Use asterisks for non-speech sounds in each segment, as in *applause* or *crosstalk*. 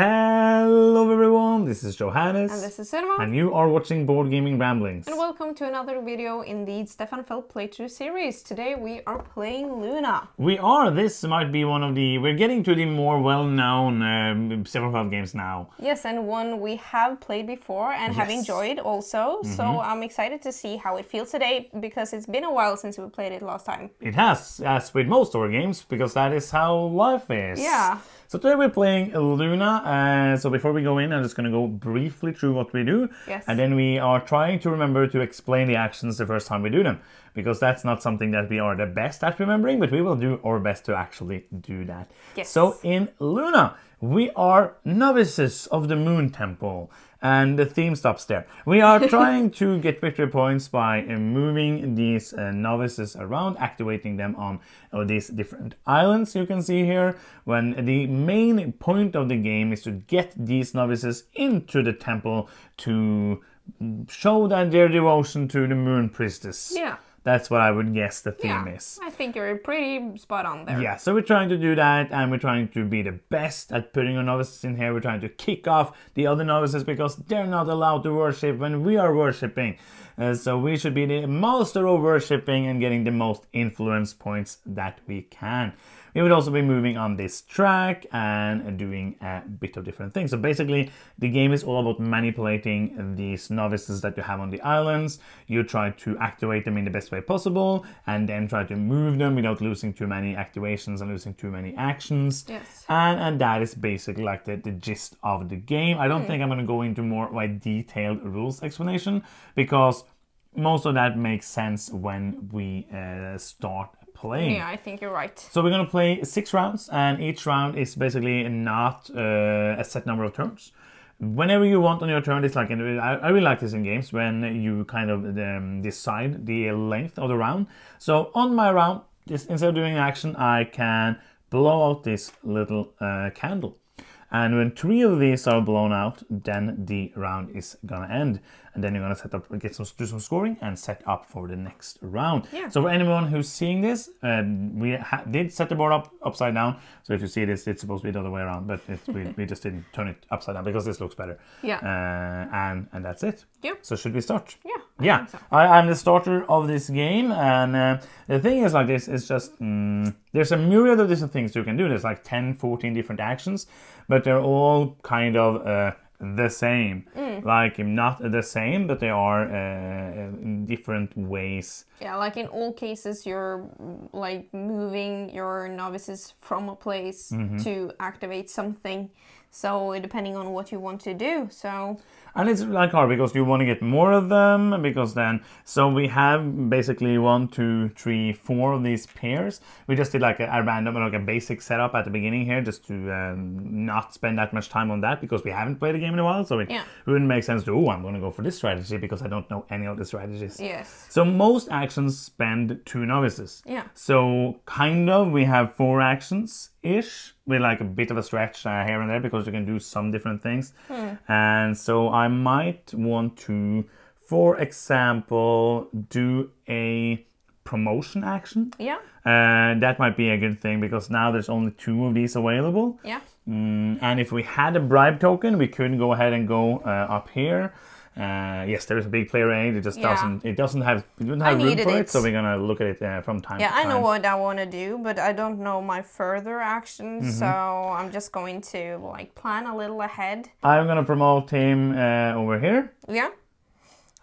Hello everyone, this is Johannes. And this is Cinema. And you are watching Board Gaming Ramblings. And welcome to another video in the Stefan Feld playthrough series. Today we are playing Luna. We are. This might be one of the. We're getting to the more well-known um, Stefan Feld games now. Yes, and one we have played before and have enjoyed also. Mm-hmm. So I'm excited to see how it feels today because it's been a while since we played it last time. It has, as with most of our games, because that is how life is. Yeah. So today we're playing Luna. Uh, so before we go in, I'm just going to go briefly through what we do. Yes. And then we are trying to remember to explain the actions the first time we do them. Because that's not something that we are the best at remembering, but we will do our best to actually do that. Yes. So in Luna, we are novices of the Moon Temple. And the theme stops there. We are *laughs* trying to get victory points by uh, moving these uh, novices around, activating them on uh, these different islands you can see here. When the main point of the game is to get these novices into the temple to show that their devotion to the Moon Priestess. Yeah. That's what I would guess the theme Yeah. is. I think you're pretty spot on there. Yeah, so we're trying to do that, and we're trying to be the best at putting our novices in here. We're trying to kick off the other novices because they're not allowed to worship when we are worshiping. Uh, so we should be the master of worshiping and getting the most influence points that we can. We would also be moving on this track and doing a bit of different things. So basically, the game is all about manipulating these novices that you have on the islands. You try to activate them in the best way possible and then try to move them without losing too many activations and losing too many actions. Yes. And, and that is basically like the, the gist of the game. I don't think I'm going to go into more like detailed rules explanation because most of that makes sense when we uh, start playing. Yeah, I think you're right. So we're gonna play six rounds, and each round is basically not uh, a set number of turns. Whenever you want on your turn, it's like in, I, I really like this in games when you kind of um, decide the length of the round. So on my round, this, instead of doing action, I can blow out this little uh, candle. And when three of these are blown out, then the round is gonna end. And then you're gonna set up, get some, do some scoring and set up for the next round. Yeah. So for anyone who's seeing this, um, we ha- did set the board up upside down. So if you see this, it's supposed to be the other way around, but we, *laughs* we just didn't turn it upside down because this looks better. Yeah. Uh, and and that's it. Yeah. So should we start? Yeah. I Yeah, so. I, I'm the starter of this game, and uh, the thing is like this: it's just mm, there's a myriad of different things you can do. There's like 10, 14 different actions, but they're all kind of uh, the same. Mm. Like not the same, but they are uh, in different ways. Yeah, like in all cases, you're mm, like moving your novices from a place Mm-hmm. to activate something. So depending on what you want to do. So And it's like hard because you want to get more of them because then so we have basically one, two, three, four of these pairs. We just did like a, a random like a basic setup at the beginning here just to um, not spend that much time on that because we haven't played a game in a while. So it Yeah. wouldn't make sense to oh I'm going to go for this strategy because I don't know any of the strategies. yes, So most actions spend two novices. Yeah. So kind of we have four actions ish with like a bit of a stretch uh, here and there because you can do some different things. And so I might want to, for example, do a promotion action. yeah, Uh, that might be a good thing because now there's only two of these available. yeah, Mm, and if we had a bribe token, we could go ahead and go uh, up here. Uh, yes, there is a big player aid. It just Yeah. doesn't. It doesn't have. It doesn't have room needed for it. it. so we're gonna look at it uh, from time. yeah. to I know what I want to do, but I don't know my further actions. Mm-hmm. So I'm just going to like plan a little ahead. I'm gonna promote him uh, over here, Yeah.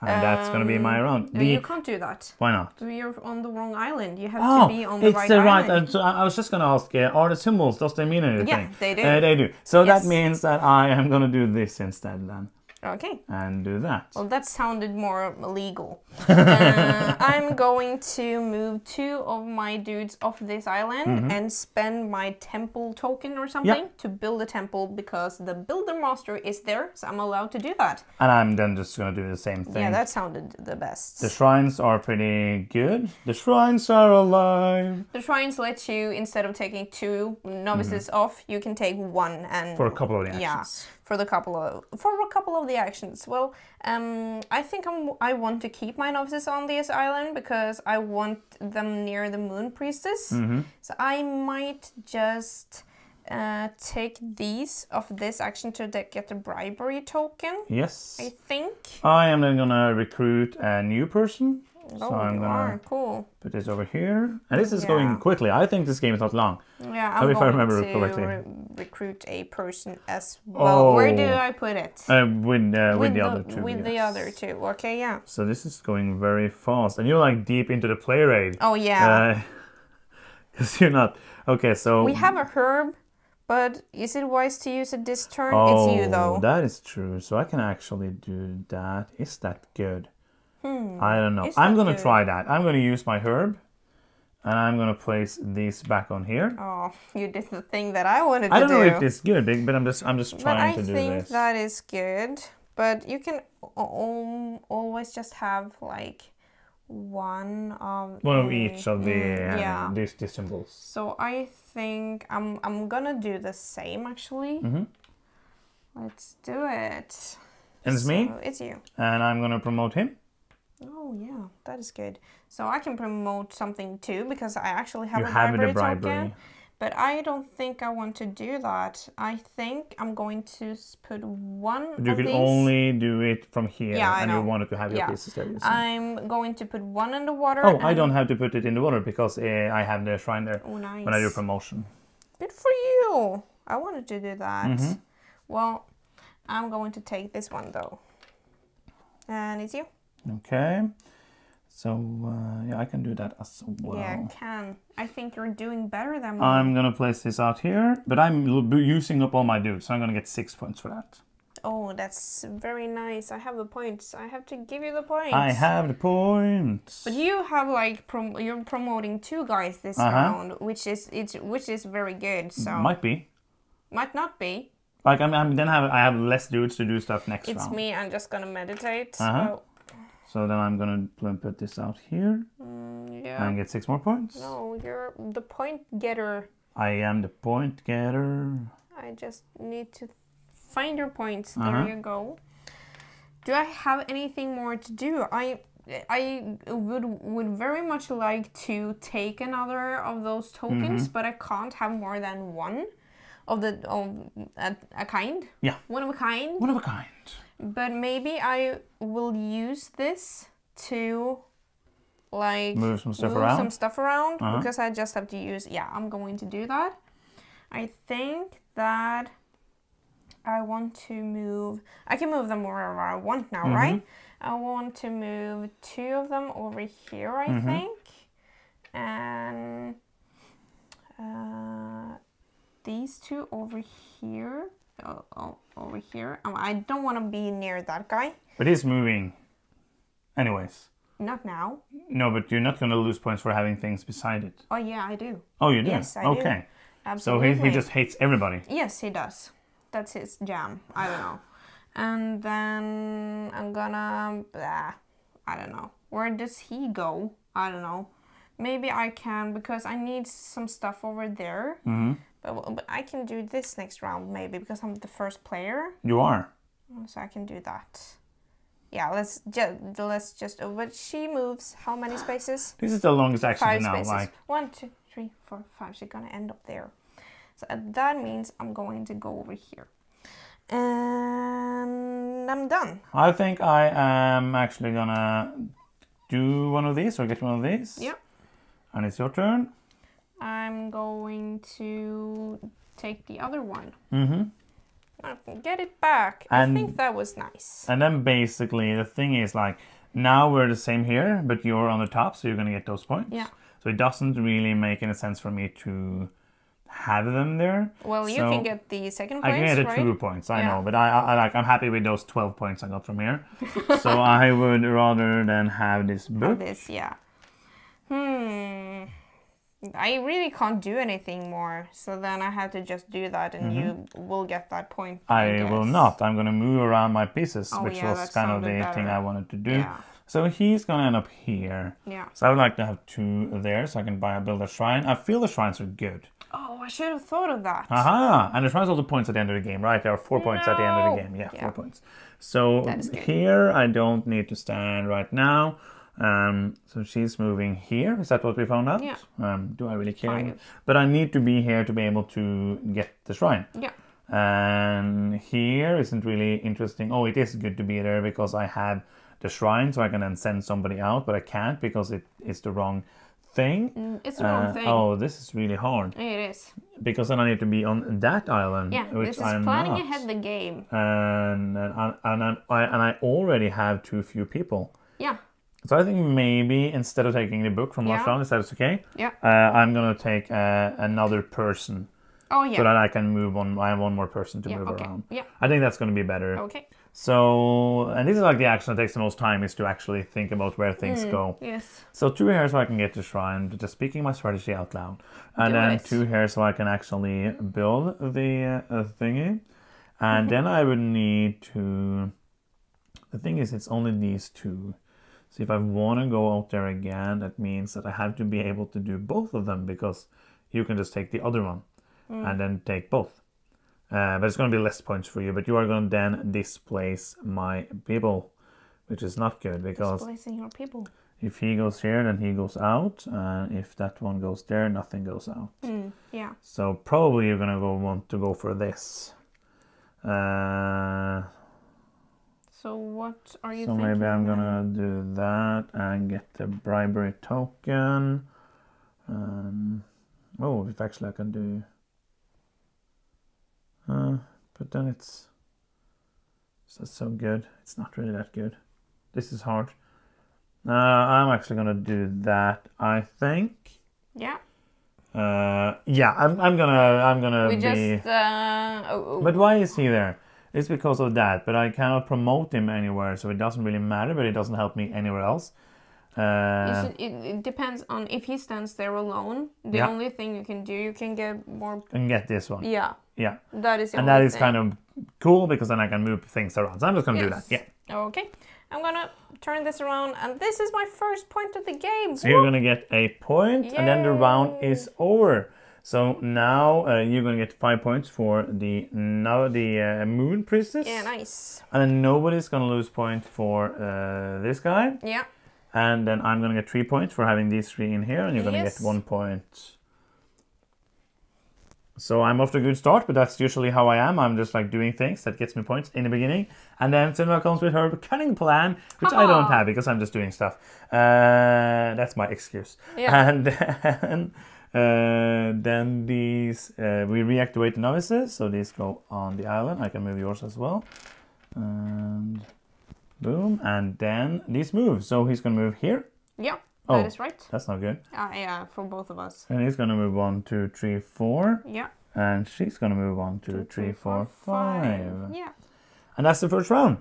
and that's gonna be my round. No, The- you can't do that. why not? You're on the wrong island. You have Oh, to be on the right the right. island. Uh, so I I was just gonna ask: uh, Are the symbols? Does they mean anything? Yeah, they do. Uh, they do. So that means that I am gonna do this instead then, okay. and do that. Well, that sounded more legal. *laughs* uh, I'm going to move two of my dudes off this island Mm-hmm. and spend my temple token or something to build a temple because the builder master is there, so I'm allowed to do that. And I'm then just gonna do the same thing. Yeah, that sounded the best. The shrines are pretty good. The shrines are alive. the shrines let you, instead of taking two novices off, you can take one and. For a couple of the Yeah, actions. For the couple of for a couple of the actions. Well, um, I think I'm, I want to keep my novices on this island because I want them near the moon priestess. Mm-hmm. So I might just uh, take these of this action to get the bribery token. Yes. I think. I am then gonna recruit a new person. Oh, so I'm you gonna are cool. put this over here. And this is going quickly. I think this game is not long. Yeah, Oh, I'm if I remember to correctly. re- recruit a person as well. Where do Oh. I put it? Uh, with, uh, with, the, other two. With the other two. Okay, yeah. So this is going very fast. And you're like deep into the play rate. Oh yeah. *laughs* Because you're not. Okay, so. we have a herb, but is it wise to use it this turn? Oh, it's you though. that is true. So I can actually do that. Is that good? I don't know. Hmm. Is I'm gonna try that. I'm gonna use my herb, and I'm gonna place these back on here. Oh, you did the thing that I wanted to do. I don't know if it's good, but but I'm just I'm just trying to do it. I think this. that is good. But you can always just have like one of One of the- each of the Mm, uh, yeah. these, these symbols. So I think I'm I'm gonna do the same actually. Mhm. Let's do it. And it's me, It's you. and I'm gonna promote him. Oh yeah, that is good. So I can promote something too because I actually have You a have bribery, the bribery. token. But I don't think I want to do that. I think I'm going to put one you can these. only do it from here, Yeah, I and you know. wanted to have your Yeah. pieces there. see. I'm going to put one in the water. oh, I don't have to put it in the water because uh, I have the shrine there Oh, nice. when I do promotion. Good for you. I wanted to do that. Mhm. Well, I'm going to take this one though. And it's you. Okay. So uh, yeah, I can do that as well. Yeah, can. I think you're doing better than me. I'm gonna place this out here, but I'm using up all my dudes, so I'm gonna get six points for that. Oh, that's very nice. I have the points. I have to give you the points. I have the points. But you have like prom- you're promoting two guys this Uh-huh. round, which is it's which is very good. So Might be. might not be. Like I'm, I'm then have I have less dudes to do stuff next It's round. me. I'm just gonna meditate. Uh-huh. So So then I'm gonna put this out here mm, yeah. and get six more points. No, you're the point getter. I am the point getter. I just need to find your points. There you go. Do I have anything more to do? I I would would very much like to take another of those tokens, Mm-hmm. but I can't have more than one of the of a, a kind. Yeah. One of a kind. One of a kind. But maybe I will use this to like Move some stuff move around? some stuff around Uh-huh. because I just have to use yeah, I'm going to do that. I think that I want to move I can move them wherever I want now, Mm-hmm. right? I want to move two of them over here, I Mm-hmm. think. And uh, these two over here. Oh, oh, over here. Um, I don't want to be near that guy. But he's moving. Anyways. Not now. No, but you're not gonna lose points for having things beside it. Oh yeah, I do. Oh, you do? Yes, I do. okay. So he, he just hates everybody. Yes, he does. That's his jam. I don't know. And then I'm gonna. Blah, I don't know. Where does he go? I don't know. Maybe I can because I need some stuff over there. hmm Uh, but, but I can do this next round maybe because I'm the first player, You are. Mm, so I can do that. Yeah, let's just let's just. oh, But she moves how many *gasps* spaces? This is the longest action five now. spaces. Like One, two, three, four, five. She's gonna end up there. So uh, that means I'm going to go over here. And I'm done. I think I am actually gonna do one of these or get one of these. Yeah. And it's your turn. I'm going to take the other one. Mm-hmm. I can get it back. And- I think that was nice. And then basically the thing is like now we're the same here, but you're on the top, so you're gonna get those points. Yeah. So it doesn't really make any sense for me to have them there. Well, you So can get the second I can get the right? two points, I Yeah. know, but I, I, like I'm happy with those twelve points I got from here. *laughs* so I would rather than have this book. this, yeah. Hmm. I really can't do anything more, so then I have to just do that, and you will get that point. Mm-hmm. I will not. I'm gonna move around my pieces, Oh, which yeah, was kind of the sounded thing. I wanted to do. Yeah. So he's gonna end up here. Yeah. So I would like to have two there, so I can buy a build a shrine. I feel the shrines are good. Oh, I should have thought of that. Aha! And the shrines the points at the end of the game, right? There are four points at the end of the game. Yeah, Yeah. four points. So That is good. here I don't need to stand right now. Um, so she's moving here. Is that what we found out? Yeah. Um, do I really care? Five. But I need to be here to be able to get the shrine. Yeah. And here isn't really interesting. Oh, it is good to be there because I have the shrine, so I can then send somebody out, but I can't because it is the wrong thing. Mm, It's the wrong Uh, thing. Oh, this is really hard It is. because then I need to be on that island, Yeah, which this is I'm planning not. ahead the game. And and and, and, I, and I already have too few people. Yeah. So I think maybe instead of taking the book from last Yeah. round, if that's okay, Yeah. uh, I'm gonna take uh, another person Oh yeah. so that I can move on. I have one more person to yeah. move Okay. around. Yeah. I think that's gonna be better. Okay. So, and this is like the action that takes the most time is to actually think about where things Mm. go. Yes. So two here so I can get to shrine, just speaking my strategy out loud, and Do then it. two here so I can actually build the uh, thingy, and then I would need to. The thing is, it's only these two. So if I want to go out there again, that means that I have to be able to do both of them because you can just take the other one and then take both. Uh, but it's going to be less points for you. But you are going to then displace my people, which is not good because Displacing your people. if he goes here, then he goes out. And if that one goes there, nothing goes out. Mm. Yeah. So probably you're gonna go want to go for this. Uh, So what are you so thinking? maybe I'm gonna do that and get the bribery token. Um, oh, if actually I can do. Uh, but then it's. Is that so good? It's not really that good. This is hard. Uh, I'm actually gonna do that. I think. Yeah. Uh, yeah, I'm, I'm gonna I'm gonna We be. just. Uh, oh, oh. But why is he there? It's because of that. But I cannot promote him anywhere, so it doesn't really matter. But it doesn't help me anywhere else. Uh, it, it depends on if he stands there alone. The Yeah. only thing you can do, you can get more. and get this one. Yeah, Yeah, that is. And that is thing. kind of cool because then I can move things around. So I'm just gonna do that. Yeah. Okay, I'm gonna turn this around, and this is my first point of the game. So you're gonna get a point, and then the round is over. So now uh, you're gonna get five points for the now the uh, moon priestess, Yeah, nice. and then nobody's gonna lose point for uh, this guy. Yeah, And then I'm gonna get three points for having these three in here, and you're gonna Yes. get one point. So I'm off to a good start, but that's usually how I am. I'm just like doing things that gets me points in the beginning, and then Cinema comes with her cunning plan, which I don't have because I'm just doing stuff. Uh, that's my excuse. Yeah. And *laughs* then, uh, then these uh, we reactivate the novices, so these go on the island. I can move yours as well, and boom, and then these move. So he's gonna move here. yeah, Oh. that is right. That's not good. Uh, yeah, for both of us. And he's gonna move one, two, three, four, Yeah. and she's gonna move one, two, three, four, five. Yeah. And that's the first round.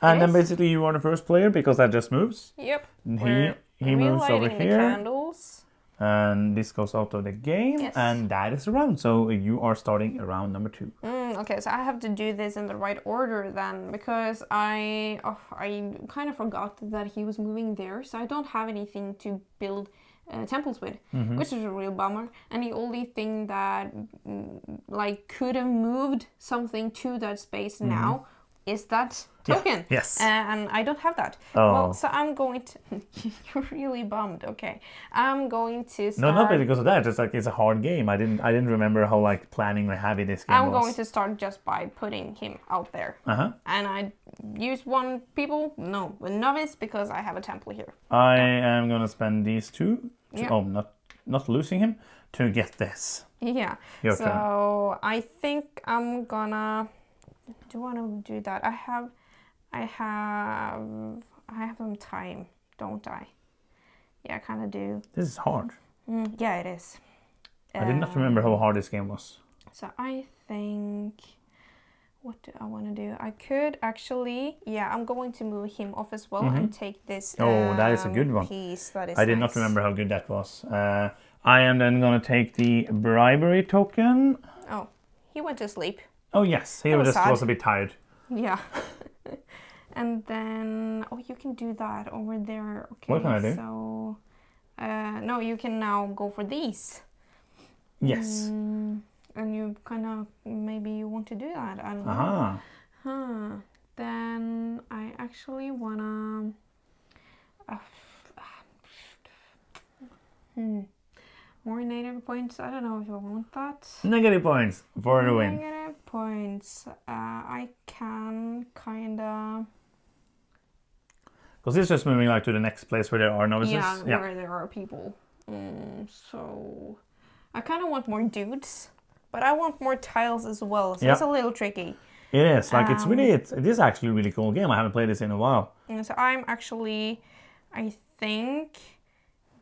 And then basically you are the first player because that just moves. Yep. And he We're he moves over here, candles. And this goes out of the game, Yes. and that is the round. So you are starting round number two. Mm, okay, so I have to do this in the right order then, because I oh, I kind of forgot that he was moving there, so I don't have anything to build uh, temples with, Mm-hmm. which is a real bummer. And the only thing that mm, like could have moved something to that space now is that Mm-hmm. Yeah, token. yes. and I don't have that. Oh. Well, so I'm going to. *laughs* You're really bummed. Okay, I'm going to. No, Start... not because of that. It's like it's a hard game. I didn't I didn't remember how like planning the heavy this game I'm was. going to start just by putting him out there. Uh huh. and I use one people, no, a novice because I have a temple here. I am gonna spend these two. To, Yeah. Oh, not not losing him to get this. Yeah. Your so turn. I think I'm gonna. Do want to do that? I have, I have, I have some time, don't I? Yeah, I kind of do. This is hard. Mm, yeah, it is. I did not Um, remember how hard this game was. So I think. What do I want to do? I could actually, yeah, I'm going to move him off as well and take this. Oh, that is a um, good one. Piece. That is I did not remember how good that was. Uh, I am then gonna take the bribery token. Oh, he went to sleep. Oh yes, he was just sad. was a bit tired. Yeah. *laughs* and then oh you can do that over there. Okay. What can I do? So uh no, you can now go for these. Yes. Mm, and you kind of maybe you want to do that. I don't know. Aha. Huh. Then I actually wanna. Uh, *sighs* More negative points. I don't know if I want that. Negative points for the win. Negative points. Uh, I can kind of. Because it's just moving like to the next place where there are novices. Yeah, where there are people. Mm, so I kind of want more dudes, but I want more tiles as well. So Yeah. it's a little tricky. It is. Like it's Um, really it's, it is actually a really cool game. I haven't played this in a while. And so I'm actually, I think,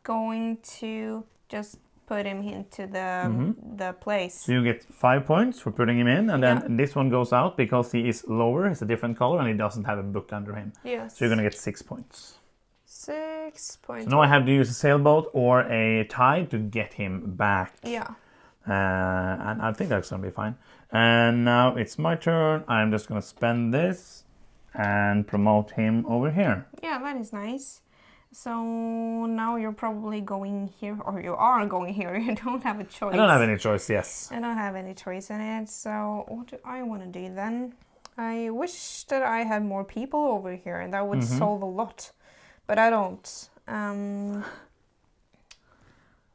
going to just put him into the the place. So you get five points for putting him in, and then Yeah. this one goes out because he is lower. It's a different color, and he doesn't have a book under him. Yes. So you're gonna get six points. six points. So now I have to use a sailboat or a tide to get him back. yeah. Uh, and I think that's gonna be fine. And now it's my turn. I'm just gonna spend this and promote him over here. Yeah, that is nice. So now you're probably going here, or you are going here. *laughs* You don't have a choice. I don't have any choice. Yes. I don't have any choice in it. So what do I want to do then? I wish that I had more people over here, and that would Mm-hmm. solve a lot. But I don't. Um,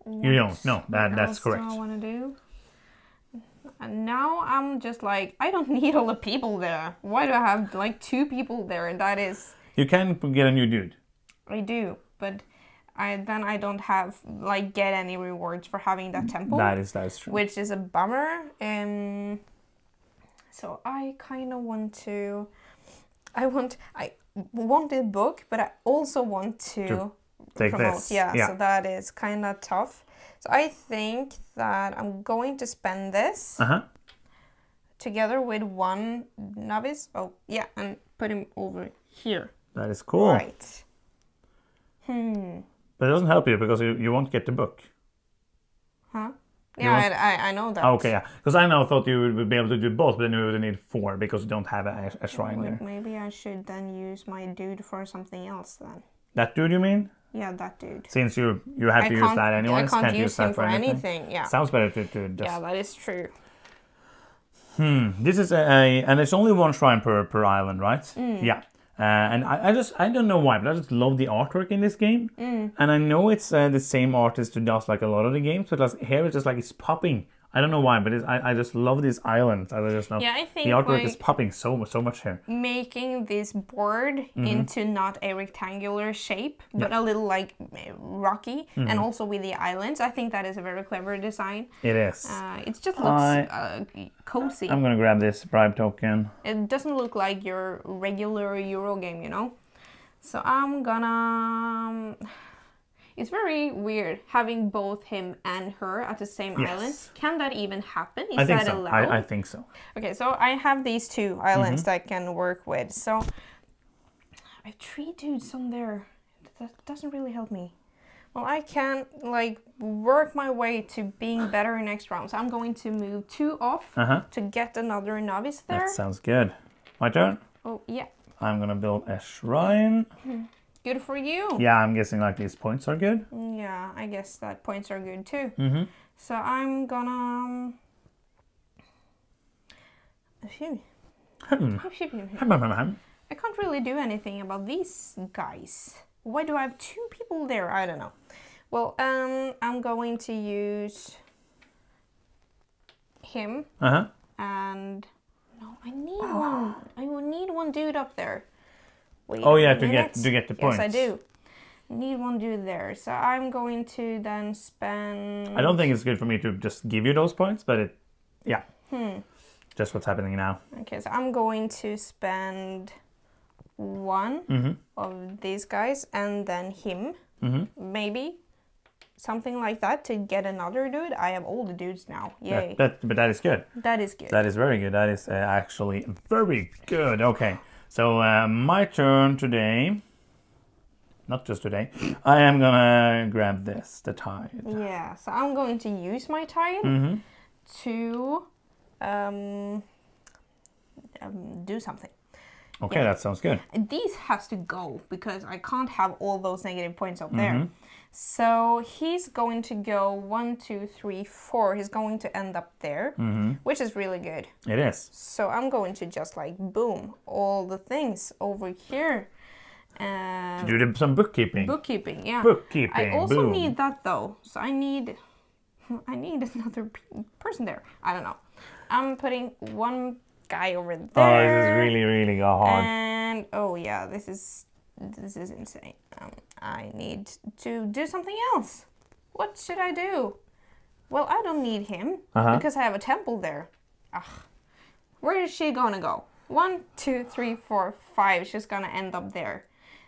You don't. No, that that's correct. Do I want to do? And now I'm just like I don't *laughs* need all the people there. Why do I have like two people there? And that is You can get a new dude. I do, but I then I don't have like get any rewards for having that temple, That is that is true. which is a bummer. Um, so I kind of want to, I want I want a book, but I also want to, To Take promote. this. Yeah, yeah. so that is kind of tough. So I think that I'm going to spend this Uh huh. together with one novice. Oh yeah, and put him over here. That is cool. Right. Hmm. But it doesn't help you because you, you won't get the book. Huh? You Yeah, want- I, I, I know that. Okay, yeah. Because I now thought you would be able to do both, but then you would need four because you don't have a, a shrine Wait, there. maybe I should then use my dude for something else then. That dude, you mean? Yeah, that dude. Since you you have I to use that anyways, I can't, use that him for anything. Yeah. Sounds better to, to just. yeah, that is true. Hmm. This is a, a and it's only one shrine per per island, right? Mm. Yeah. Uh, and I, I just I don't know why, but I just love the artwork in this game. Mm. And I know it's uh, the same artist who does like a lot of the games, but like, here it's just like it's popping. I don't know why, but it's, I I just love these islands. I just know Yeah, I think the artwork is popping so much so much here. making this board Mm-hmm. into not a rectangular shape, but a little like rocky, Mm-hmm. and also with the islands. I think that is a very clever design. It is. Uh, it just looks I- uh, cozy. I'm gonna grab this bribe token. It doesn't look like your regular Euro game, you know? So I'm gonna. It's very weird having both him and her at the same Yes. island. Can that even happen? Is I think that so. allowed? I, I think so. Okay, so I have these two islands that I can work with. So I have three dudes on there. That doesn't really help me. Well, I can like work my way to being better next round. So I'm going to move two off Uh huh. to get another novice there. That sounds good. My turn. Oh yeah, I'm gonna build a shrine. Good for you. Yeah, I'm guessing like these points are good. Yeah, I guess that points are good too. Mm-hmm. So I'm gonna. Um. Hmm. I can't really do anything about these guys. Why do I have two people there? I don't know. Well, um, I'm going to use him Uh huh. and no, I need one. *gasps* I will need one dude up there. Wait Oh, yeah, to get- to get the points. Yes, I do. Need one dude there. So I'm going to then spend. I don't think it's good for me to just give you those points, but it, yeah. Hmm. Just what's happening now. Okay, so I'm going to spend one Mm-hmm. of these guys and then him, Mm-hmm. maybe something like that to get another dude. I have all the dudes now. Yay, That, that, but that is good. that is good. That is very good. That is uh, actually very good. Okay, so uh, my turn today. Not just today. I am gonna grab this, the tide. yeah, so I'm going to use my tide Mm-hmm. to um, um, do something. Okay, Yeah. that sounds good. These has to go because I can't have all those negative points up there. Mm-hmm. So he's going to go one, two, three, four. He's going to end up there, Mm-hmm. which is really good. It is. So I'm going to just like boom all the things over here. Um, Do the- some bookkeeping. bookkeeping, yeah. bookkeeping. I also boom. need that though, so I need *laughs* I need another *laughs* person there. I don't know. I'm putting one guy over there. Oh, this is really, really hard. And oh yeah, this is this is insane. Um, I need to do something else. What should I do? Well, I don't need him Uh-huh. because I have a temple there. Ugh. Where is she gonna go? One, two, three, four, five. She's gonna end up there.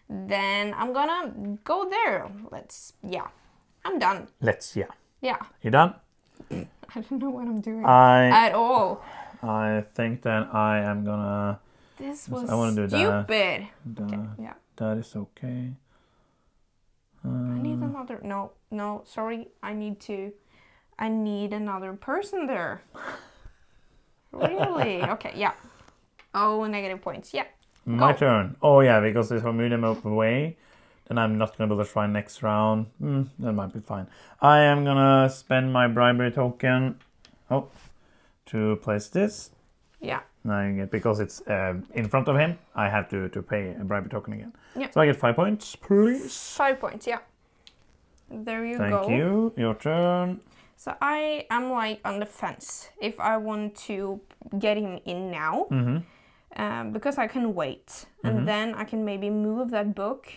Then I'm gonna go there. Let's yeah. I'm done. Let's, yeah. Yeah. You done? *laughs* I don't know what I'm doing I at all. I think that I am gonna. This was I wanna do that. stupid. da- Okay, yeah. That is okay. I need another. No, no, sorry. I need to. I need another person there. *laughs* really? Okay, yeah. Oh, negative points. Yeah. My Go. turn. Oh yeah, because if I move them up away, then I'm not gonna be able to try next round. Hmm, that might be fine. I am gonna spend my bribery token. Oh, to place this. Yeah. Now get because it's uh, in front of him. I have to to pay a bribery token again. Yeah. So I get five points, please. Five points. Yeah. There you Thank go. you. Your turn. So I am like on the fence if I want to get him in now, Mm-hmm. um, because I can wait, and then I can maybe move that book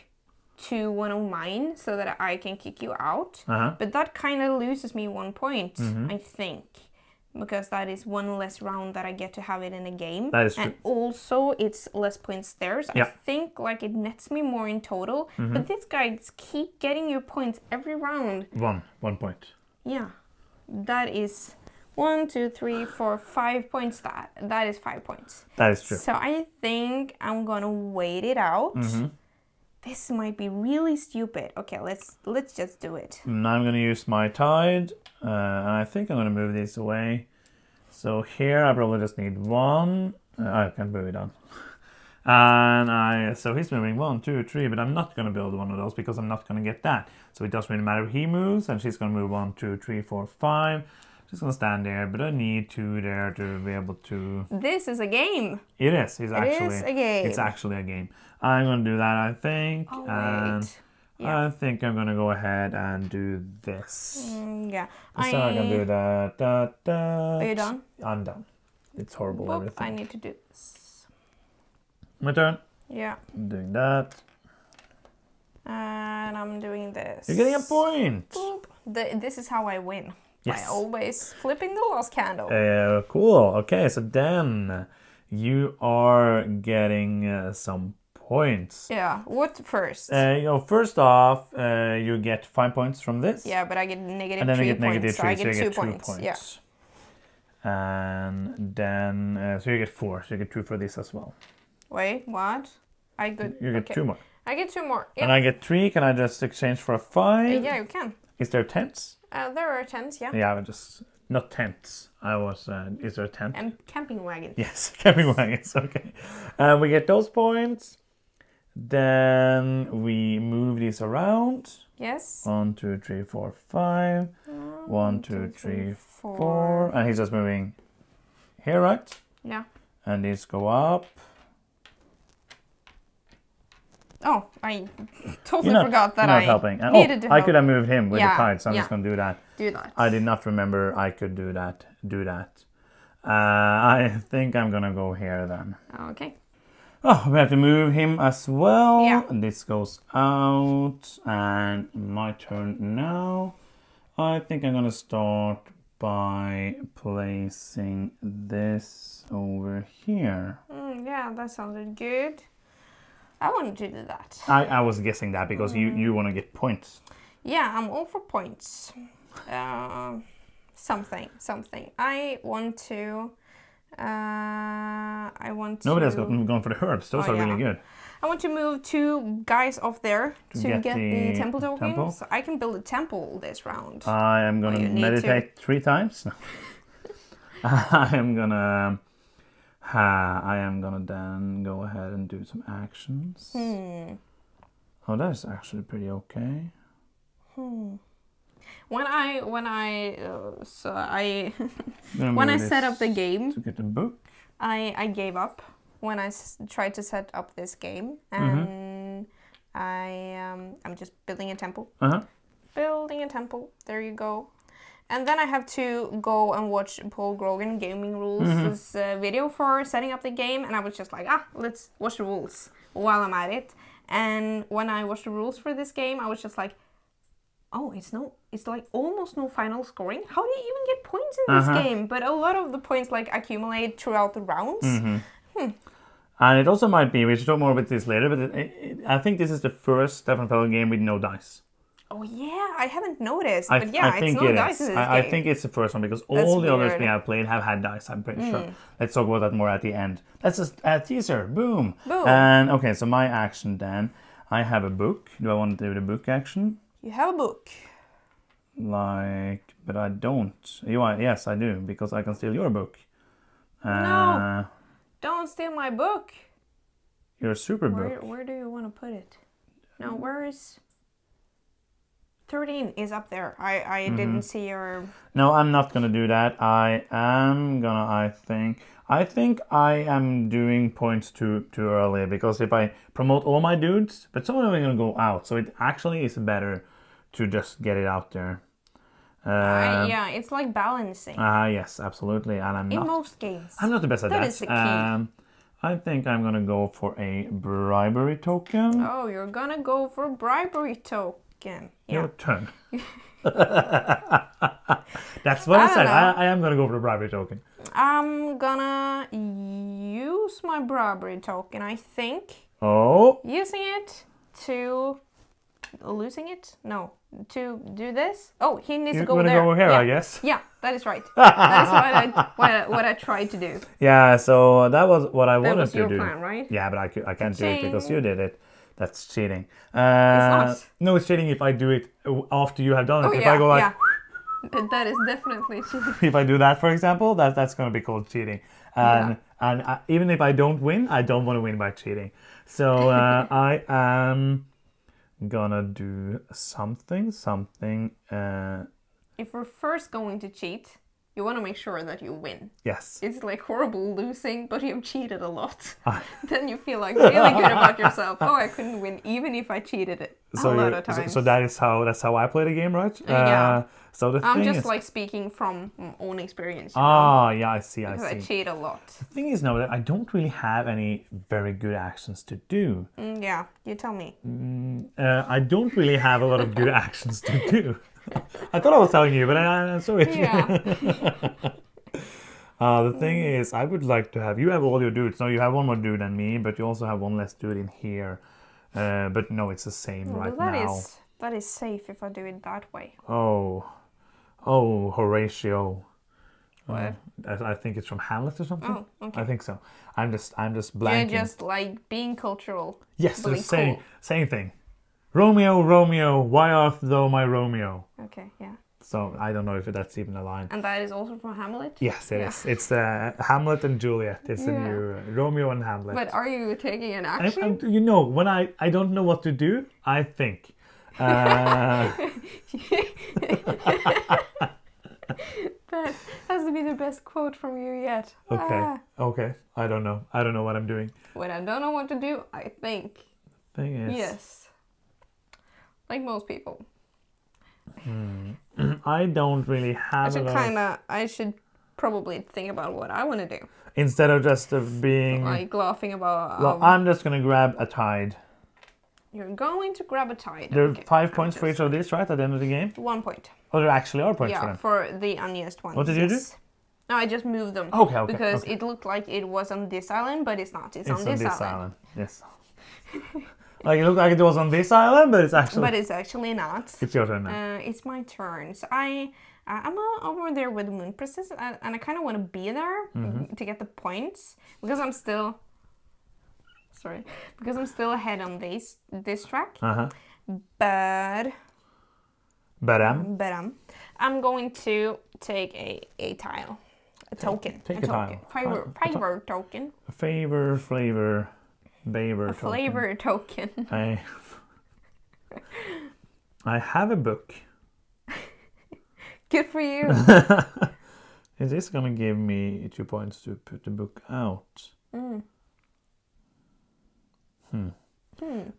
to one of mine so that I can kick you out. Uh huh. But that kind of loses me one point, Mm-hmm. I think, because that is one less round that I get to have it in a game. That is And also, it's less points there. So I Yeah. Mm-hmm. think like it nets me more in total. But these guys keep getting you points every round. One. One point. Yeah, that is one, two, three, four, five points. That that is five points. That is true. So I think I'm gonna wait it out. Mm-hmm. This might be really stupid. Okay, let's let's just do it. Now I'm gonna use my tide, uh, and I think I'm gonna move these away. So here I probably just need one. Uh, I can move it on. *laughs* And I so he's moving one, two, three, but I'm not gonna build one of those because I'm not gonna get that. So it doesn't really matter if he moves, and she's gonna move one, two, three, four, five. She's gonna stand there, but I need two there to be able to. This is a game. It is. It's actually. is a game. It's actually a game. I'm gonna do that. I think. Oh and. Yeah. I think I'm gonna go ahead and do this. Mm, yeah. So I can do that. Da, da, Are you done? I'm done. It's horrible. Boop, everything. I need to do this. My turn. Yeah. I'm doing that. And I'm doing this. You're getting a point. Boop. The, this is how I win. Yes. By always flipping the lost candle. Uh, cool. Okay, so then you are getting uh, some points. yeah. What first? Uh, you know, first off, uh, you get five points from this. yeah, but I get negative and then three you get points. negative so three, I so get you two get two points. points. Yeah. And then, uh, so you get four, so you get two for this as well. Wait, what? I get. You get okay. two more. I get two more. Yeah. And I get three. Can I just exchange for a five? yeah, you can. Is there tents? Uh, there are tents, yeah. Yeah, I just not tents. I was. Uh, is there a tent? And camping wagon. Yes, *laughs* camping wagons. Okay, uh, we get those points. Then we move these around. Yes. One, two, three, four, five. One, two, three, four. And he's just moving here, right? Yeah. And these go up. Oh, I totally not, forgot that I helping. And- needed oh, to I could have moved him with Yeah, the tide, so I'm yeah. just gonna do that. do that. I did not remember I could do that. Do that. Uh, I think I'm gonna go here then. Okay. Oh, we have to move him as well. Yeah. This goes out, and my turn now. I think I'm gonna start by placing this over here. Mm, yeah, that sounded good. I wanted to do that. I, I was guessing that because you, Mm. you want to get points. Yeah, I'm all for points. Uh, something, something. I want to. Uh, I want to. Nobody has gotten gone for the herbs. Those Oh, are yeah. really good. I want to move two guys off there To to, get get, the, the temple token, temple? so I can build a temple this round. I am gonna you to. meditate three times. *laughs* I am gonna. Ha, I am gonna then go ahead and do some actions. Hmm. Oh, that's actually pretty okay. When I when I uh, so I *laughs* when I set up the game, to get the book. I I gave up when I s- tried to set up this game, Mm-hmm. and I um, I'm just building a temple. Uh huh. Building a temple. There you go. And then I have to go and watch Paul Grogan Gaming Rules' uh, video for setting up the game, and I was just like, ah, let's watch the rules while I'm at it. And when I watched the rules for this game, I was just like, oh, it's no, it's like almost no final scoring. How do you even get points in this Uh-huh. game? But a lot of the points like accumulate throughout the rounds. And it also might be, we should talk more about this later, but it, it, I think this is the first Stefan Feld game with no dice. Oh yeah, I haven't noticed, I, but yeah, I think it's no it dice is. in this I, I think it's the first one because That's all the others weird. Hmm. we have played have had dice. I'm pretty sure. Let's talk about that more at the end. That's just a teaser. Boom. Boom. And okay, so my action then. I have a book. Do I want to do the book action? you have a book. Like, but I don't. You are, yes, I do because I can steal your book. Uh, No. Don't steal my book. Your super Where, book. where do you want to put it? No, where is 13 is up there. I, I Mm-hmm. didn't see your No, I'm not gonna do that. I am gonna. I think. I think I am doing points too too early because if I promote all my dudes, but some of them are gonna go out, so it actually is better to just get it out there. I- Um, yeah, it's like balancing Ah, yes, absolutely, and I'm in not. most games. I'm not the best at That that. is the key. Um, I think I'm gonna go for a bribery token. Oh, you're gonna go for bribery token. Yeah. Your turn. *laughs* That's what I, I said. I, uh, I am gonna go for the bribery token. I'm gonna use my bribery token, I think. Oh, Using it to losing it? No. To do this? Oh, he needs you're to go gonna there. go here, yeah. I guess. Yeah, that is right. *laughs* that is what I, what I what I tried to do. Yeah, so that was what I That wanted was to your do. plan, right? Yeah, but I, I can't do it because you did it. That's cheating. Uh, not. No, it's cheating if I do it uh, after you have done it. Oh if yeah, I go like, yeah. *laughs* That- is definitely cheating. *laughs* if I do that, for example, that that's gonna be called cheating. And and I, even if I don't win, I don't want to win by cheating. So *laughs* uh, I am gonna do something, something. Uh, If we're first going to cheat, you want to make sure that you win. yes. It's like horrible losing, but you've cheated a lot. *laughs* Then you feel like really good about yourself. Oh, I *laughs* couldn't win even if I cheated it a So, lot of times. so that is how that's how I play the game, right? yeah. Uh, so the I'm just is, like speaking from mm, own experience. You know? ah, yeah, I see, I Because I see. cheat a lot. The thing is now that I don't really have any very good actions to do. Mm, yeah, you tell me. Uh, I don't really have a lot of good *laughs* actions to do. *laughs* I thought I was telling you, but I, I'm sorry. Yeah. *laughs* Uh, the thing is, I would like to have you have all your dudes. No, you have one more dude than me, but you also have one less dude in here. Uh, but no, it's the same Well, right that now. is- that is safe if I do it that way. Oh, oh, Horatio. What? I, I think it's from Hamlet or something. Oh, okay. I think so. I'm just, I'm just blanking. You're just like being cultural. yes, the same, cool. same thing. Romeo, Romeo, why art thou my Romeo? Okay, yeah. So I don't know if that's even a line. And that is also from Hamlet. Yes, it Yeah. is. It's uh, Hamlet and Juliet. It's a new uh, Romeo and Hamlet. But are you taking an I, action? I- you know, when I, I don't know what to do, I think. Uh, *laughs* That has to be the best quote from you yet. okay, Ah. okay. I don't know. I don't know what I'm doing. When I don't know what to do, I think. Thing is, Yes. Like most people. *clears throat* I don't really have a should kind of. I should probably think about what I want to do. Instead of just of being, Like laughing about. well, um, I'm just gonna grab a tide. you're going to grab a tide. There are Okay, five I'm points for each of these, right? At the end of the game. One point. Oh, there actually are points for yeah, them. for the unused ones. What did you do? yes. No, I just moved them. Okay, okay, Because okay. it looked like it was on this island, but it's not. It's, It's on this, island. Yes. *laughs* like it looked like it was on this island, but it's actually But it's actually not. it's your turn now. Uh, it's my turn. So I, uh, I'm uh, over there with Moon Princess, and, I kind of want to be there Mm-hmm. to get the points because I'm still. Sorry, because I'm still ahead on this this track. Uh huh. But But um, but um, I'm going to take a a tile, a token, take a token, tile. favor a favor token, favor, flavor, baver. a flavor token. I I have a book. Good for you. Is this gonna give me two points to put the book out? Mm. Hmm.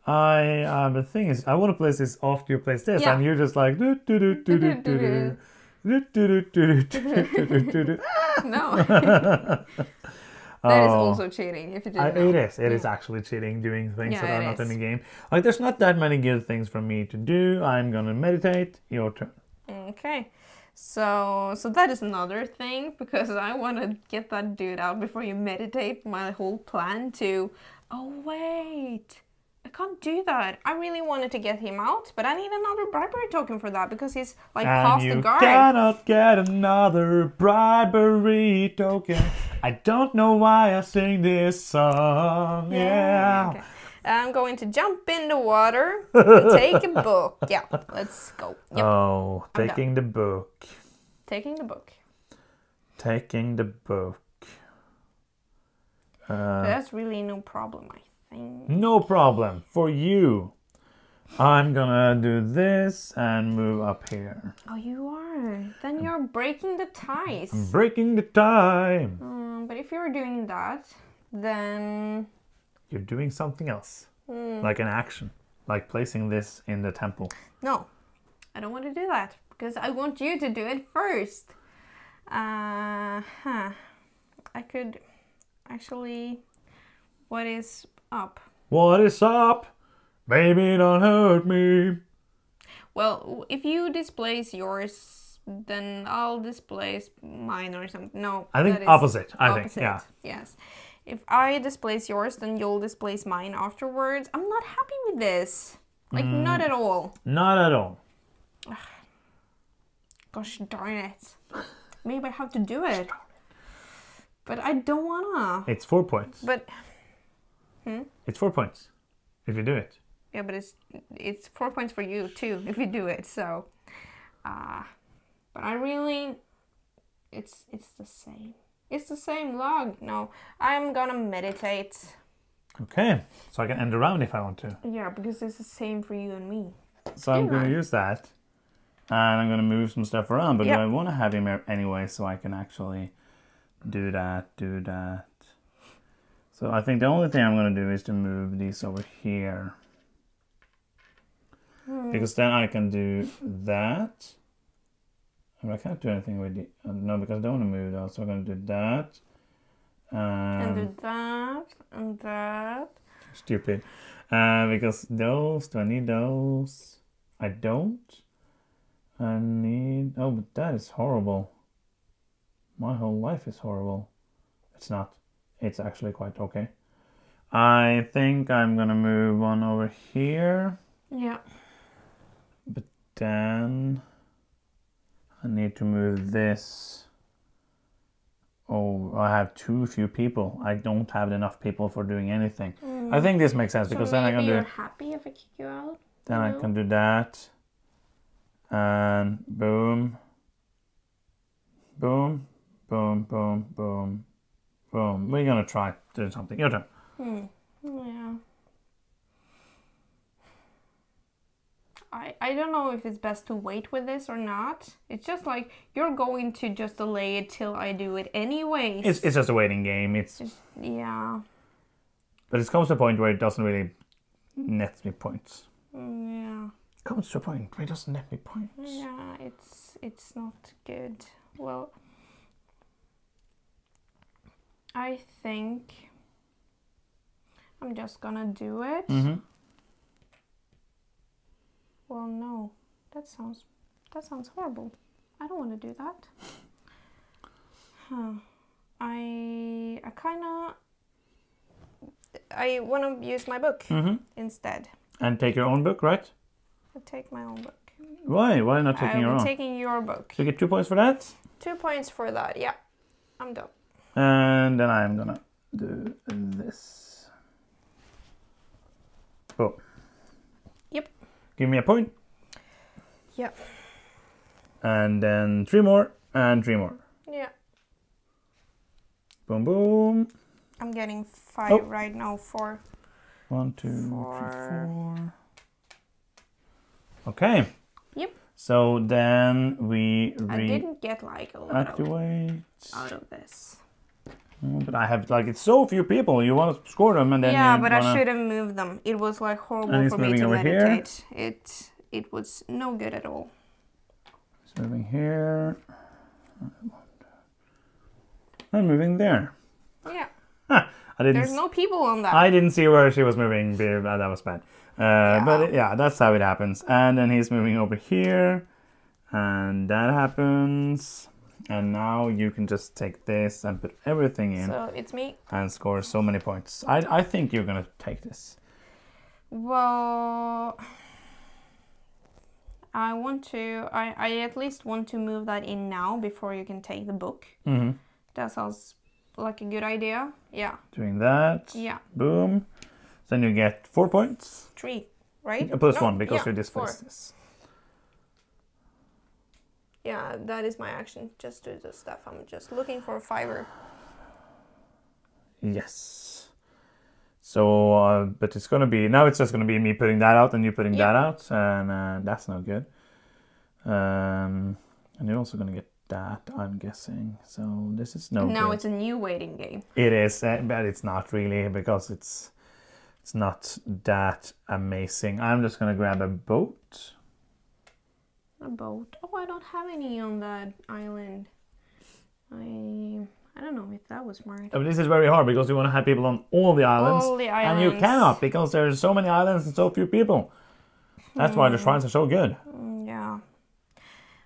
I uh, the thing is, I want to place this after you place this, Yeah. and you're just like do do do do do do do. Do, do, do, do, do, do, do, do, do. No. That is Oh. also cheating if you I, didn't know. it is. It is actually cheating, doing things Yeah, that are not in the game. Like, there's not that many good things for me to do. I'm gonna meditate. Your turn. Okay. So so that is another thing because I want to get that dude out before you meditate my whole plan to oh wait. I can't do that. I really wanted to get him out, but I need another bribery token for that because he's like And past the guard. You cannot get another bribery token. I don't know why I sing this song. Yeah. Okay. I'm going to jump in the water *laughs* take a book. Yeah, let's go. Yep, Oh, I'm done. taking the book. taking the book. Taking the book. Uh, That's really no problem, I think. no problem for you. I'm gonna do this and move up here. Oh, you are. Then you're breaking the ties. Breaking the tie. Um, but if you're doing that, then You're doing something else, Hmm. like an action, like placing this in the temple. no, I don't want to do that because I want you to do it first. Uh, huh. I could actually. What is up? What is up? Baby, don't hurt me. Well, if you displace yours, then I'll displace mine or something. No, I think opposite, I think, yeah. Yes. If I displace yours, then you'll displace mine afterwards. I'm not happy with this. Like, Mm. not at all. Not at all. Gosh darn it. Maybe I have to do it. But I don't wanna. It's four points. But Hmm? It's four points if you do it. Yeah, but it's it's four points for you too if you do it. So, uh, but I really, it's it's the same. It's the same log. No, I'm gonna meditate. Okay, so I can end around if I want to. Yeah, because it's the same for you and me. So I'm to use that. And I'm going to move some stuff around, but Yep. I want to have him here anyway so I can actually do that, do that. So I think the only thing I'm going to do is to move these over here. Because then I can do that. I can't do anything with the... Uh, no, because I don't want to move those. So I'm going to do that. And Um, do that and that. stupid. Uh, because those, do I need those? I don't. I need. Oh, but that is horrible. My whole life is horrible. It's not. It's actually quite okay. I think I'm gonna move one over here. Yeah. Then I need to move this. Oh, I have too few people. I don't have enough people for doing anything. I mm. think this makes sense because so then I can do. you're happy if I kick you out. Then I can do that. And boom. Boom. Boom, boom, boom, boom. We're gonna try doing something. Your turn. Hmm. Yeah. I, I don't know if it's best to wait with this or not. It's just like you're going to just delay it till I do it anyways. It's, it's just a waiting game. It's yeah. but it comes to a point where it doesn't really net me points. Mm, Yeah. It comes to a point where it doesn't net me points. Yeah, it's it's not good. Well, I think I'm just gonna do it. Mm-hmm. Well, no, that sounds that sounds horrible. I don't want to do that. Huh. I I kind of I want to use my book Mm-hmm. instead. And take your own book, right? I take my own book. Why? Why not taking your I'm own? taking your book. So you get two points for that. Two points for that. Yeah, I'm done. And then I'm gonna do this. Boom. Give me a point. Yep. And then three more and three more. Yeah, Boom, boom. I'm getting five Oh. right now. Four. One, two, three, Four. four. Okay. Yep. So then we I didn't get like a lot of activate. out of this. Mm, But I have like it's so few people. You want to score them, and then yeah, but wanna... I should have moved them. It was like horrible for me to over here. meditate. It it was no good at all. It's moving here. I'm moving there. Yeah, Huh, *laughs* I didn't. there's no people on that. I didn't see where she was moving. That was bad. Uh, But it- yeah, that's how it happens. And then he's moving over here, and that happens. And now you can just take this and put everything in so it's me. and score so many points. I I think you're gonna take this. Well, I want to. I I at least want to move that in now before you can take the book. hmm That sounds like a good idea. Yeah, Doing that. yeah. Boom. Then you get four points. Three, right? Uh, Plus No, one because yeah, you displaced this. Yeah, that is my action. Just do the stuff. I'm just looking for a fiver. Yes. So, uh, but it's gonna be now. It's just gonna be me putting that out and you putting Yeah. that out, and uh, that's no good. Um, and you're also gonna get that, I'm guessing. So this is no. now good. it's a new waiting game. It is, uh, but it's not really because it's it's not that amazing. I'm just gonna grab a boat. A boat. Oh, I don't have any on that island. I I don't know if that was smart. But this is very hard because you want to have people on all the islands, All the and you cannot because there's so many islands and so few people. That's why the shrines are so good. Mm, Yeah.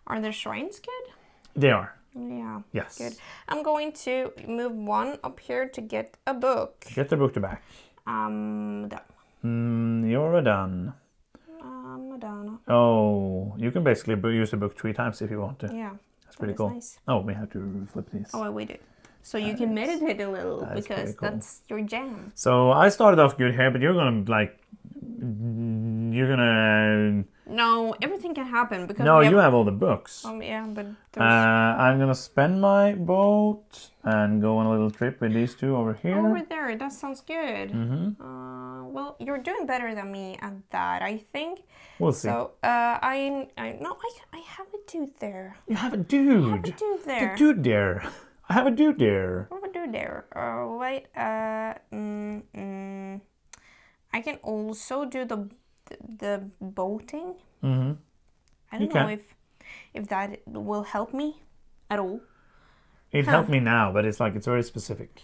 Are the shrines good? They are. Yeah. Yes. Good. I'm going to move one up here to get a book. Get the book to back. Um, done. Mm, you're done. Done. Oh, you can basically use the book three times if you want to. Yeah. That's pretty that is cool. Nice. Oh, we have to flip these. Oh, I waited. So you can meditate a little that is because cool. that's your jam. So I started off good here, but you're gonna like, you're gonna. No, everything can happen because No, we you have. have all the books. Um, yeah, but Uh, I'm gonna spend my boat and go on a little trip with these two over here. over there. That sounds good. Mm -hmm. Uh, well, you're doing better than me at that, I think. We'll see. So, uh, I, I no, I, I have a dude there. you have a *laughs* I have a dude. dude there. The dude there. I have a dude there. What do I do there? Uh, wait. Uh, mm, mm, I can also do the the, bolting. boating. hmm I don't know can. if if that will help me at all. It Huh. helped me now, but it's like it's very specific,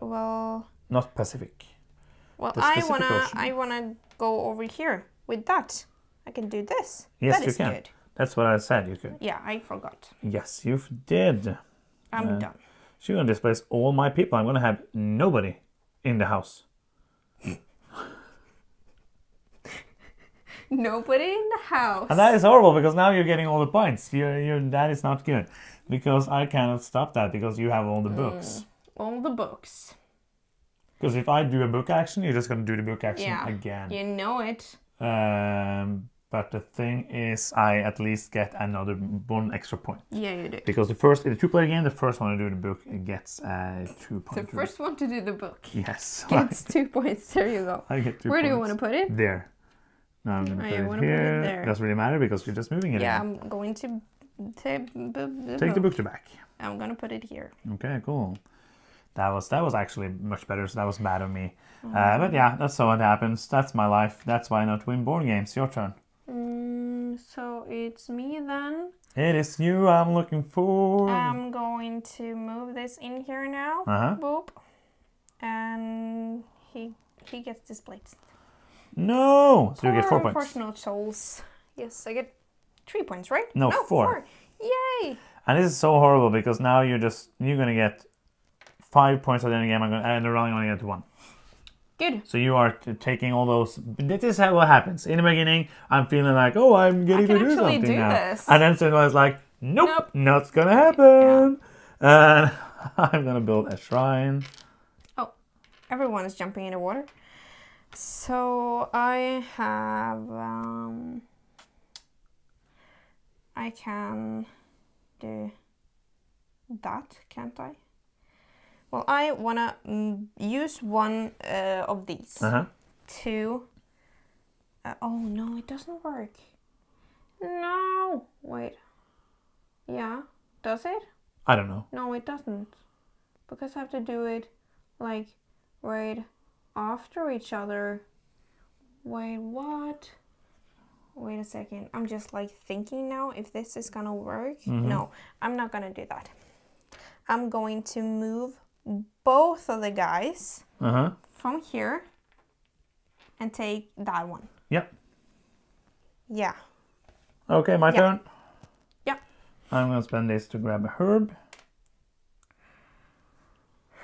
Well, not Pacific. well, I wanna ocean. I wanna go over here with that. I can do this. Yes, That you is can. good. That's what I said you could. Yeah, I forgot. Yes, you did. I'm Uh, done. So you're gonna displace all my people. I'm gonna have nobody in the house. Nobody in the house. And that is horrible because now you're getting all the points. You're, you're, that is not good. Because I cannot stop that because you have all the books. all the books. Because if I do a book action, you're just gonna do the book action Yeah. again. You know it. Um, but the thing is, I at least get another one extra point. Yeah, you do. Because the first, in a two player game, the first one to do the book gets uh, two The first one to do the book Yes. *laughs* gets two points. There you go. I get two Where do you want to put it? There. Now I'm Oh, gonna put it put it Doesn't really matter because you're just moving it. Yeah, in. I'm going to take the, Take the book to back. I'm gonna put it here. Okay, cool. That was that was actually much better. So that was bad of me. Mm-hmm. Uh, but yeah, that's how it happens. That's my life. That's why I not win board games. Your turn. Mm, so it's me then. It is you I'm looking for. I'm going to move this in here now. Uh-huh. Boop. And he he gets displaced. No. So you get four points. Unfortunate souls. Yes, I get three points, right? No, oh, four. Yay! And this is so horrible because now you're just you're gonna get five points at the end of the game. I'm gonna and they're only gonna get one. Good. So you are t- taking all those. This is how what happens. In the beginning, I'm feeling like, oh, I'm getting to do something do now. this. And then someone was like, nope, Nope. not gonna happen. And *laughs* I'm gonna build a shrine. Oh, everyone is jumping in the water. So I have um I can do that, can't I? Well, I wanna mm, use one uh, of these Uh huh. to. Uh, oh no, it doesn't work. No, wait. Yeah, does it? I don't know. No, it doesn't. because I have to do it like right after each other. Wait, what? Wait a second. I'm just like thinking now if this is gonna work. No, I'm not gonna do that. I'm going to move both of the guys Uh huh. from here and take that one. Yep. Yeah. Okay, my Yeah. turn. Yeah. I'm gonna spend this to grab a herb.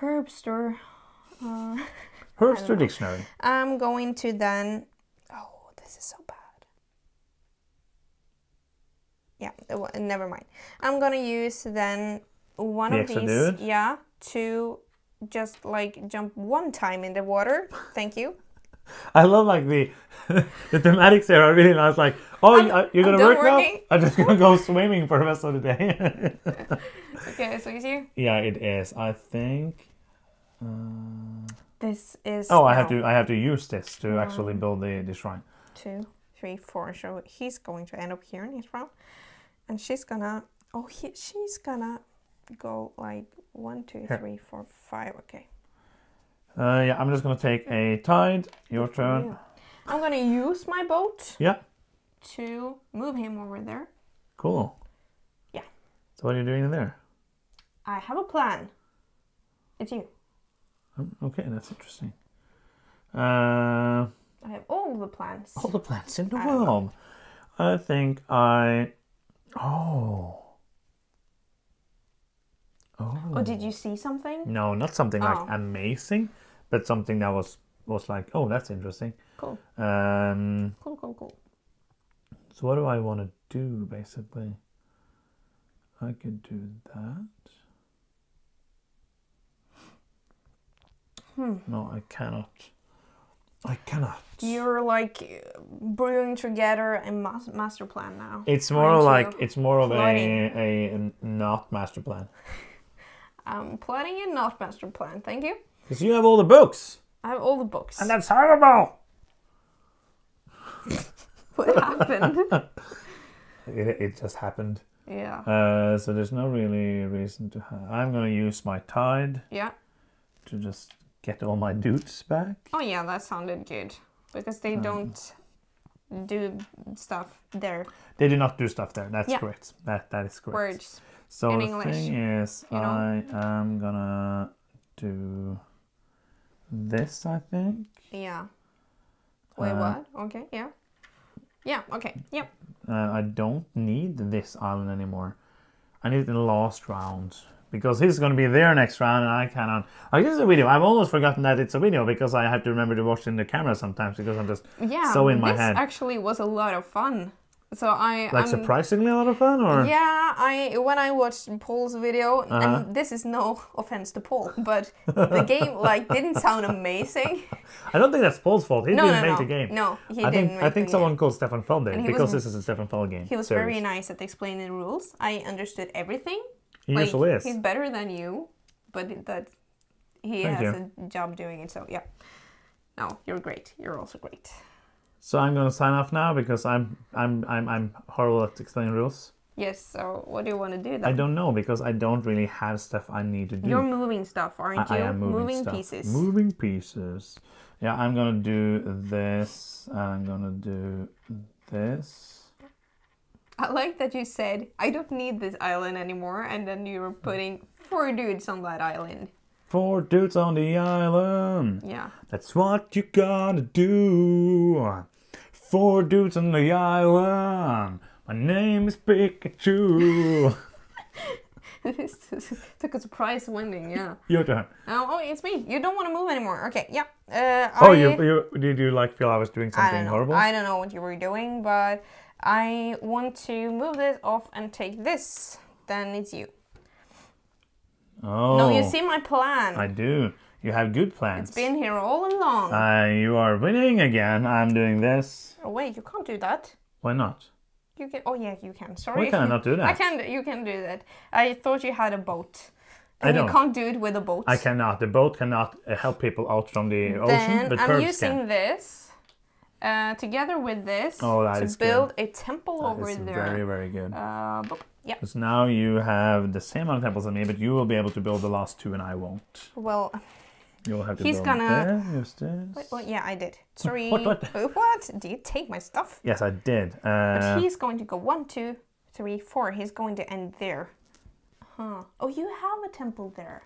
Herbster. Uh, *laughs* Herbster dictionary. I'm going to then. Oh, this is so bad. Yeah, it never mind. I'm gonna use then one The of these. dude? Yeah, to just like jump one time in the water. Thank you. I love like the *laughs* the thematics there are really nice. Like, oh, I'm- you- you're gonna work now? I'm just gonna go swimming for the rest of the day. *laughs* Okay, so you see, yeah, it is. I think. Uh, this is. oh, I have to. I have to use this to actually build the, the shrine. Two, three, four. So he's going to end up here in his round, and she's gonna. Oh, he, she's gonna go like one, two, Here. three, four, five. Okay. Uh, yeah, I'm just gonna take a tide. Your turn. Yeah. I'm gonna use my boat Yeah, to move him over there. cool. Yeah. So what are you doing in there? I have a plan. It's you. Um, Okay, that's interesting. Uh, I have all the plants. all the plants in the I world. I think I. Oh. Oh. Oh, did you see something? No, not something like Oh. amazing, but something that was was like, oh, that's interesting. Cool, Um, cool, cool, cool. so what do I want to do basically? I could do that. Hmm. No, I cannot. I cannot. You're like brewing together a master plan now. It's more like it's more of a, a a not master plan *laughs* I'm planning a not master plan. Thank you. because you have all the books I have all the books. and that's horrible. *laughs* what happened? *laughs* It, it just happened. yeah. Uh, so there's no really reason to. have... I'm gonna use my tide Yeah. to just get all my dudes back. Oh yeah, that sounded good because they Um, don't do stuff there. They do not do stuff there. That's Yeah. correct. That that is correct. Words. So in the English, thing is, you know? I am gonna do this. I think. Yeah. Wait, Uh, what? Okay. Yeah. Yeah. Okay. Yep. Uh, I don't need this island anymore. I need the last round because he's going to be there next round, and I cannot. Like this is a video. I've almost forgotten that it's a video because I have to remember to watch in the camera sometimes because I'm just Yeah. so in my this head. actually was a lot of fun. So I. like I'm, surprisingly a lot of fun. Or Yeah, I when I watched Paul's video, Uh-huh. and this is no *laughs* offense to Paul, but the game *laughs* like didn't sound amazing. I don't think that's Paul's fault. He No, didn't no, make no, the game. no, he I didn't. think I think someone game. called Stefan Feld did because was- this is a Stefan Feld game. He was series. very nice at explaining the rules. I understood everything. He Like, usually is. He's better than you, but that he Thank has you. a job doing it. So yeah. No, you're great. You're also great. So I'm going to sign off now because I'm I'm I'm I'm horrible at explaining rules. Yes. So what do you want to do Then? I don't know because I don't really have stuff I need to do. You're moving stuff, aren't I you? am moving, stuff. pieces. Moving pieces. Yeah, I'm gonna do this. I'm gonna do this. I like that you said I don't need this island anymore, and then you were putting four dudes on that island. Four dudes on the island. Yeah. That's what you gotta do. Four dudes on the island. My name is Pikachu. *laughs* this took a surprise winning. Yeah. *laughs* Your turn. Oh, oh, it's me. You don't want to move anymore. Okay. Yeah. Uh, Oh, I, you, you did you like feel I was doing I something know. horrible? I don't know what you were doing, but I want to move this off and take this. Then it's you. oh, No, you see my plan. I do. You have good plans. It's been here all along. Uh, you are winning again. I'm doing this. oh wait, you can't do that. Why not? You can. Oh yeah, you can. Sorry. Why can I not do *laughs* that? I can. You can do that. I thought you had a boat. I And don't. You can't do it with a boat. I cannot. The boat cannot uh, help people out from the ocean, Then but I'm using can. this uh, together with this Oh, that to build a temple That over is there. very, very good. Uh. Yep. Because now you have the same amount of temples as me, but you will be able to build the last two, and I won't. Well, You'll have to He's build gonna- there. This. wait, well, yeah, I did. *laughs* Three. what, what? What? Do you take my stuff? Yes, I did. But Uh, he's going to go one, two, three, four. He's going to end there. Huh. Oh, you have a temple there.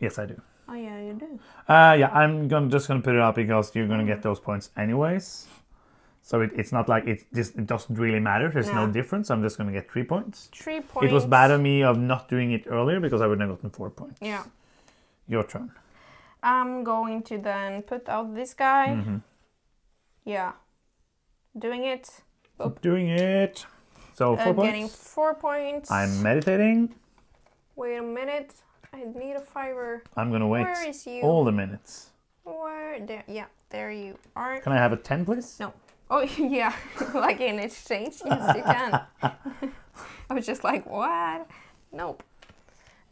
yes, I do. Oh, yeah, you do. Uh, yeah, I'm gonna just gonna put it up because you're gonna get those points anyways. So it, it's not like it just it doesn't really matter. There's no No. difference. I'm just gonna get three points. Three points. It was bad of me of not doing it earlier because I would have gotten four points. Yeah. Your turn. I'm going to then put out this guy. Mm-hmm. Yeah. Doing it. Oh. Doing it. So four Uh, getting four points. I'm meditating. Wait a minute. I need a fiver. I'm gonna wait Where is you? all the minutes. Where? There. Yeah, there you are. Can I have a ten, please? No. Oh, *laughs* yeah. *laughs* like in exchange? Yes, you can. *laughs* I was just like, what? Nope.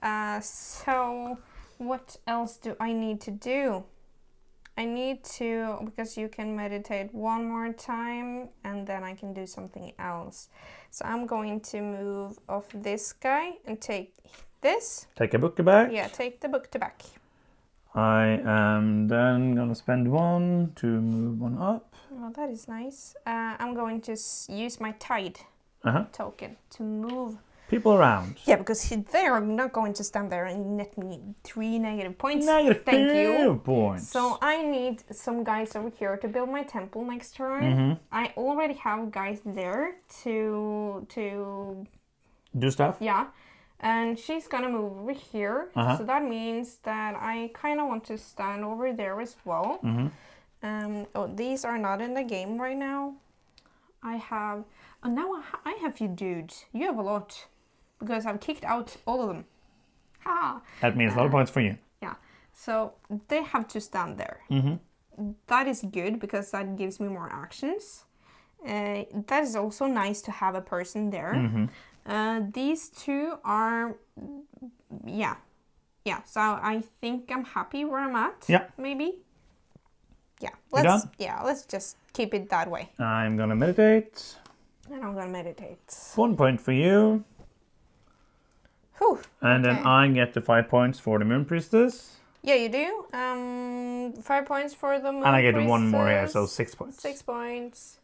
Uh, so, what else do I need to do? I need to, because you can meditate one more time and then I can do something else. So, I'm going to move off this guy and take this. Take a book to back. Yeah, take the book to back. I am then gonna spend one to move one up. Oh, that is nice. Uh, I'm going to use my tide Uh huh. token to move People around. Yeah, because he, they are not going to stand there and net me three negative points. Negative Thank you. points. So I need some guys over here to build my temple next turn. Mm-hmm. I already have guys there to to do stuff. yeah, and she's gonna move over here. Uh-huh. So that means that I kind of want to stand over there as well. Mm-hmm. Um, oh, these are not in the game right now. I have. Oh, now I, ha- I have you dudes. You have a lot because I've kicked out all of them. Ha! That means a lot of points for you. Yeah. So they have to stand there. Mm-hmm. That is good because that gives me more actions. Uh, that is also nice to have a person there. Mm-hmm. Uh, these two are, yeah, yeah. So I think I'm happy where I'm at. Yeah. Maybe. Yeah. Let's yeah. Let's just keep it that way. I'm gonna meditate. And I'm gonna meditate. One point for you, Whew. and then I get the five points for the moon priestess, Yeah, you do. Um, five points for the. Moon and I get one more here, so six points. Six points.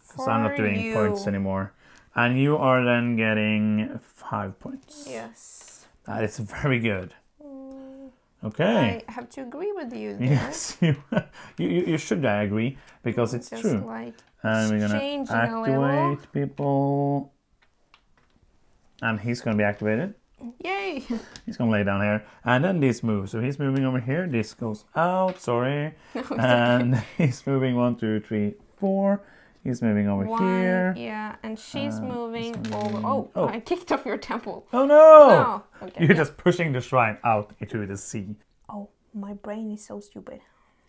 Because I'm not doing you. points anymore. And you are then getting five points. Yes. That is very good. Mm, Okay. I have to agree with you there. Yes, *laughs* you, you, you should I agree because it's Just true. like And we're gonna changing a little. activate people. And he's gonna be activated. yay. *laughs* He's gonna lay down here. And then this moves. So he's moving over here. This goes out, sorry. *laughs* no, and he's moving one, two, three, four. He's moving over One, here. yeah, and she's Uh, moving he's over. Oh, oh. I kicked off your temple. Oh no! No. Okay. You're just pushing the shrine out into the sea. Oh, my brain is so stupid.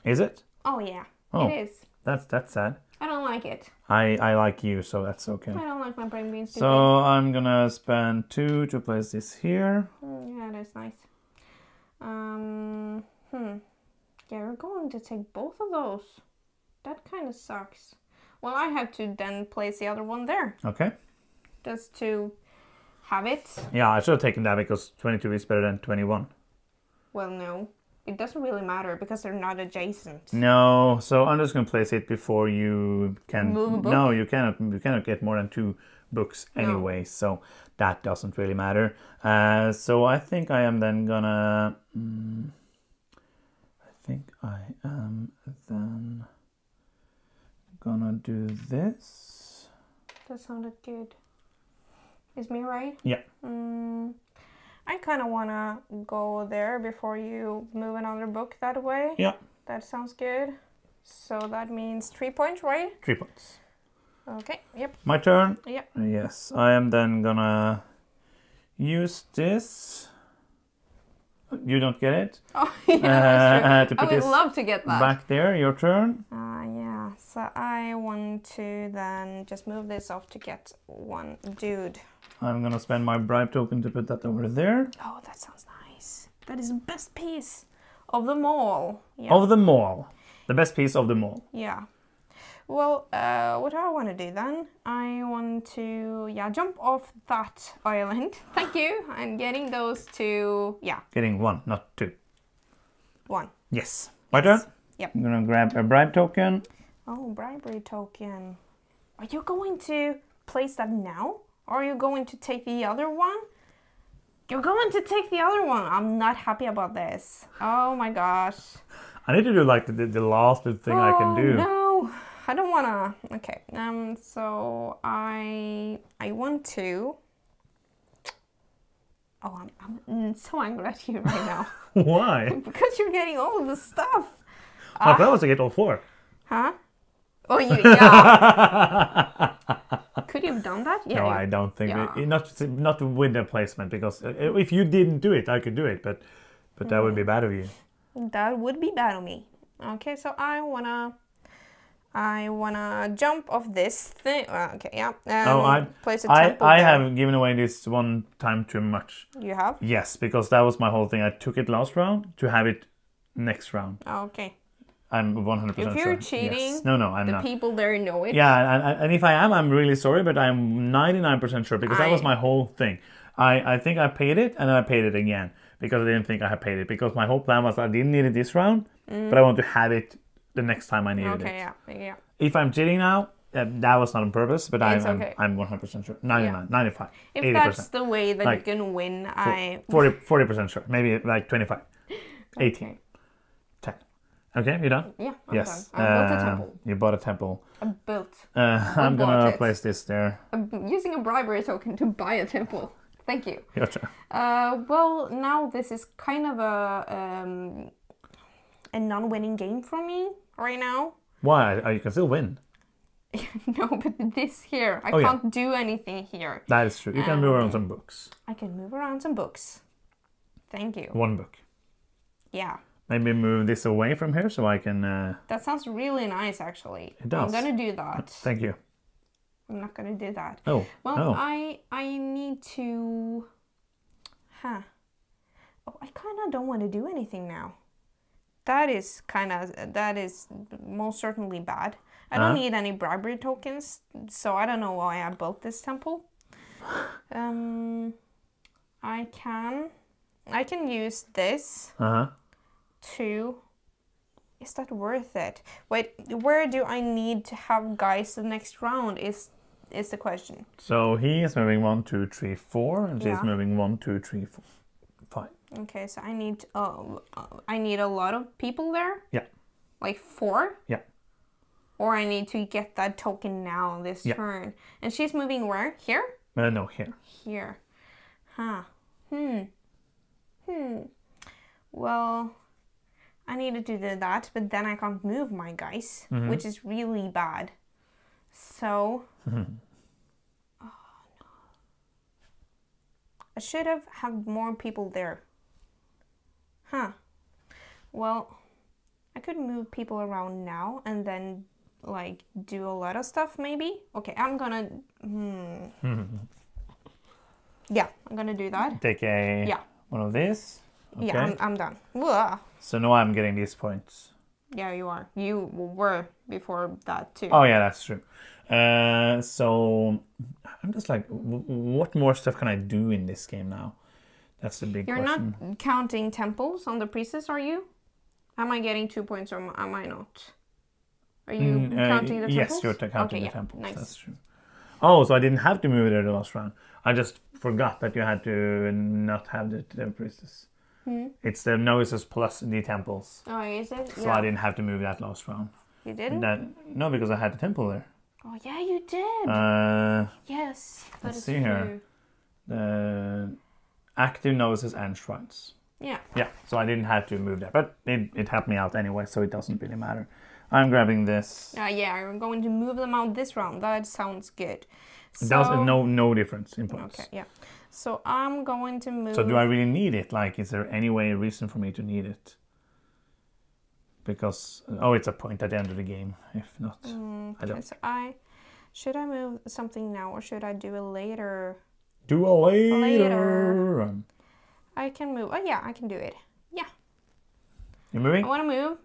Is it? Oh yeah, Oh. it is. That's that's sad. I don't like it. I I like you, so that's okay. I don't like my brain being stupid. So I'm gonna spend two to place this here. Mm, yeah, that's nice. Um, hmm. Yeah, we're going to take both of those. That kind of sucks. Well, I have to then place the other one there Okay. just to have it. Yeah, I should have taken that because 22 is better than 21. Well, no, it doesn't really matter because they're not adjacent. No, so I'm just gonna place it before you can. Move a book? No, you cannot. You cannot get more than two books No. anyway, so that doesn't really matter. Uh, so I think I am then gonna. Mm, I think I am then gonna do this. That sounded good. Is me right? Yeah. Mm, I kind of want to go there before you move another book that way. Yeah, That sounds good. So that means three points, right? three points. Okay, yep. My turn. Yep. Yes, I am then gonna use this. You don't get it. *laughs* Oh, yeah, Uh, that's true. uh, I would love to get that. Back there, your turn. Uh, yeah, so I want to then just move this off to get one dude. I'm gonna spend my bribe token to put that over there. Oh, that sounds nice. That is the best piece of them all. Yeah. Of them all. The best piece of them all. Yeah. Well, uh, what do I want to do then? I want to, yeah, jump off that island. *laughs* Thank you. I'm getting those two, yeah, Getting one, not two. one. Yes. My turn. Yep. I'm gonna grab a bribe token. Oh, bribery token. Are you going to place that now? Or are you going to take the other one? You're going to take the other one. I'm not happy about this. Oh my gosh. I need to do like the, the, last thing I can Oh, do. No, I don't wanna. Okay. Um. So I I want to. Oh, I'm, I'm mm, so angry at you right now *laughs* Why? *laughs* because you're getting all of the stuff. My plan was to get all four. Huh? Oh, you *laughs* yeah. Could you have done that? Yeah. no, you- I don't think yeah. it- not not with the placement because uh, if you didn't do it, I could do it, but but that would be bad of you. That would be bad of me. Okay, so I wanna, I wanna jump off this thing. uh, okay, yeah. Um, Oh, I place a I I there. have given away this one time too much. You have. Yes, because that was my whole thing. I took it last round to have it next round. Okay. I'm 100% If you're Yes. cheating, No, no, I'm The not. people there know it. Yeah, and, and if I am, I'm really sorry, but I'm 99% sure because that was my whole thing. I, I think I paid it and I paid it again because I didn't think I had paid it because my whole plan was I didn't need it this round, but I want to have it the next time I needed. Okay. it. Yeah. Yeah. If I'm cheating now, uh, that was not on purpose, but I'm, It's I'm. I'm 100% sure. 99, 95, If 80%. that's the way that Like, you can win, I 40, 40% sure. Maybe like 25, *laughs* 18, Okay. 10. Okay, you done? yeah. I'm yes. done. I built a uh, temple. You bought a temple. I built. Uh, I'm gonna it. place this there. I'm using a bribery token to buy a temple. Thank you. Gotcha. Uh, well, now this is kind of a um, a non-winning game for me right now. Why? Oh, you can still win. *laughs* no, but this here, I Oh, can't do anything here. That is true. You can move Um, around some books. I can move around some books. Thank you. One book. Yeah, Maybe move this away from here so I can. Uh, that sounds really nice, actually. It does. I'm gonna do that. thank you. I'm not gonna do that. Oh. Well, oh. I I need to. Huh. Oh, I kind of don't want to do anything now. That is kind of that is most certainly bad. I don't Uh-huh. need any bribery tokens, so I don't know why I built this temple. *sighs* Um, I can, I can use this Uh huh. to. Is that worth it? Wait, where do I need to have guys the next round? Is is the question. So he is moving one, two, three, four, and she's Yeah. moving one, two, three, four. Okay, so I need uh, I need a lot of people there, Yeah. like four, Yeah. or I need to get that token now this Yeah. turn. And she's moving where? Here? Uh, no, here. Here. Huh. Hmm. Hmm. Well, I needed to do that, but then I can't move my guys, Mm-hmm. which is really bad. So. Oh, no. *sighs* I should have had more people there. Huh. Well, I could move people around now and then like do a lot of stuff maybe. Okay, I'm gonna hmm. *laughs* Yeah, I'm gonna do that. Take a Yeah. one of these. Okay. Yeah, I'm, I'm done. Ugh. So now I'm getting these points. Yeah, you are. You were before that too. Oh yeah, that's true. Uh, so I'm just like, w- what more stuff can I do in this game now? That's the big You're question. not counting temples on the priestess, are you? Am I getting two points or am I not? Are you Mm, uh, counting the temples? yes, you're counting okay, the yeah, temples. Nice. That's true. Oh, so I didn't have to move there the last round. I just forgot that you had to not have the, the priestess. Hmm? It's the novices plus the temples. Oh, is it? So yeah. I didn't have to move that last round. You didn't? That no, because I had the temple there. Oh, yeah, you did. Uh, yes, let's see here. the active novices and shrines. Yeah. Yeah, so I didn't have to move that, but it, it helped me out anyway, so it doesn't really matter. I'm grabbing this. Uh, yeah, I'm going to move them out this round. That sounds good. It does So- no no difference in points. Okay, yeah. So I'm going to move. So do I really need it? Like, is there any way, a reason for me to need it? Because oh, it's a point at the end of the game. If not, Mm, I don't- so I should I move something now or should I do it later? Do a later. Later. I can move. Oh yeah, I can do it. Yeah, You moving? I want to move,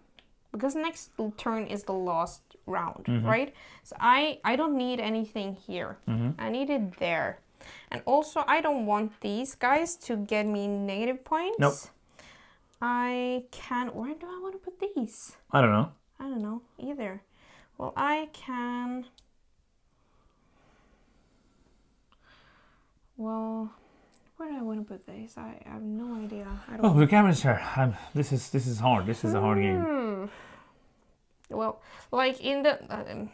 because next turn is the last round, Mm-hmm. right? So I I don't need anything here. Mm-hmm. I need it there. And also I don't want these guys to get me negative points. Nope. I can where do I want to put these? I don't know. I don't know either. Well, I can. Well, where do I want to put this? I have no idea. I don't. Oh, the camera's here. I'm, this is this is hard. This is a hard game. Hmm. Well, like in the. Um,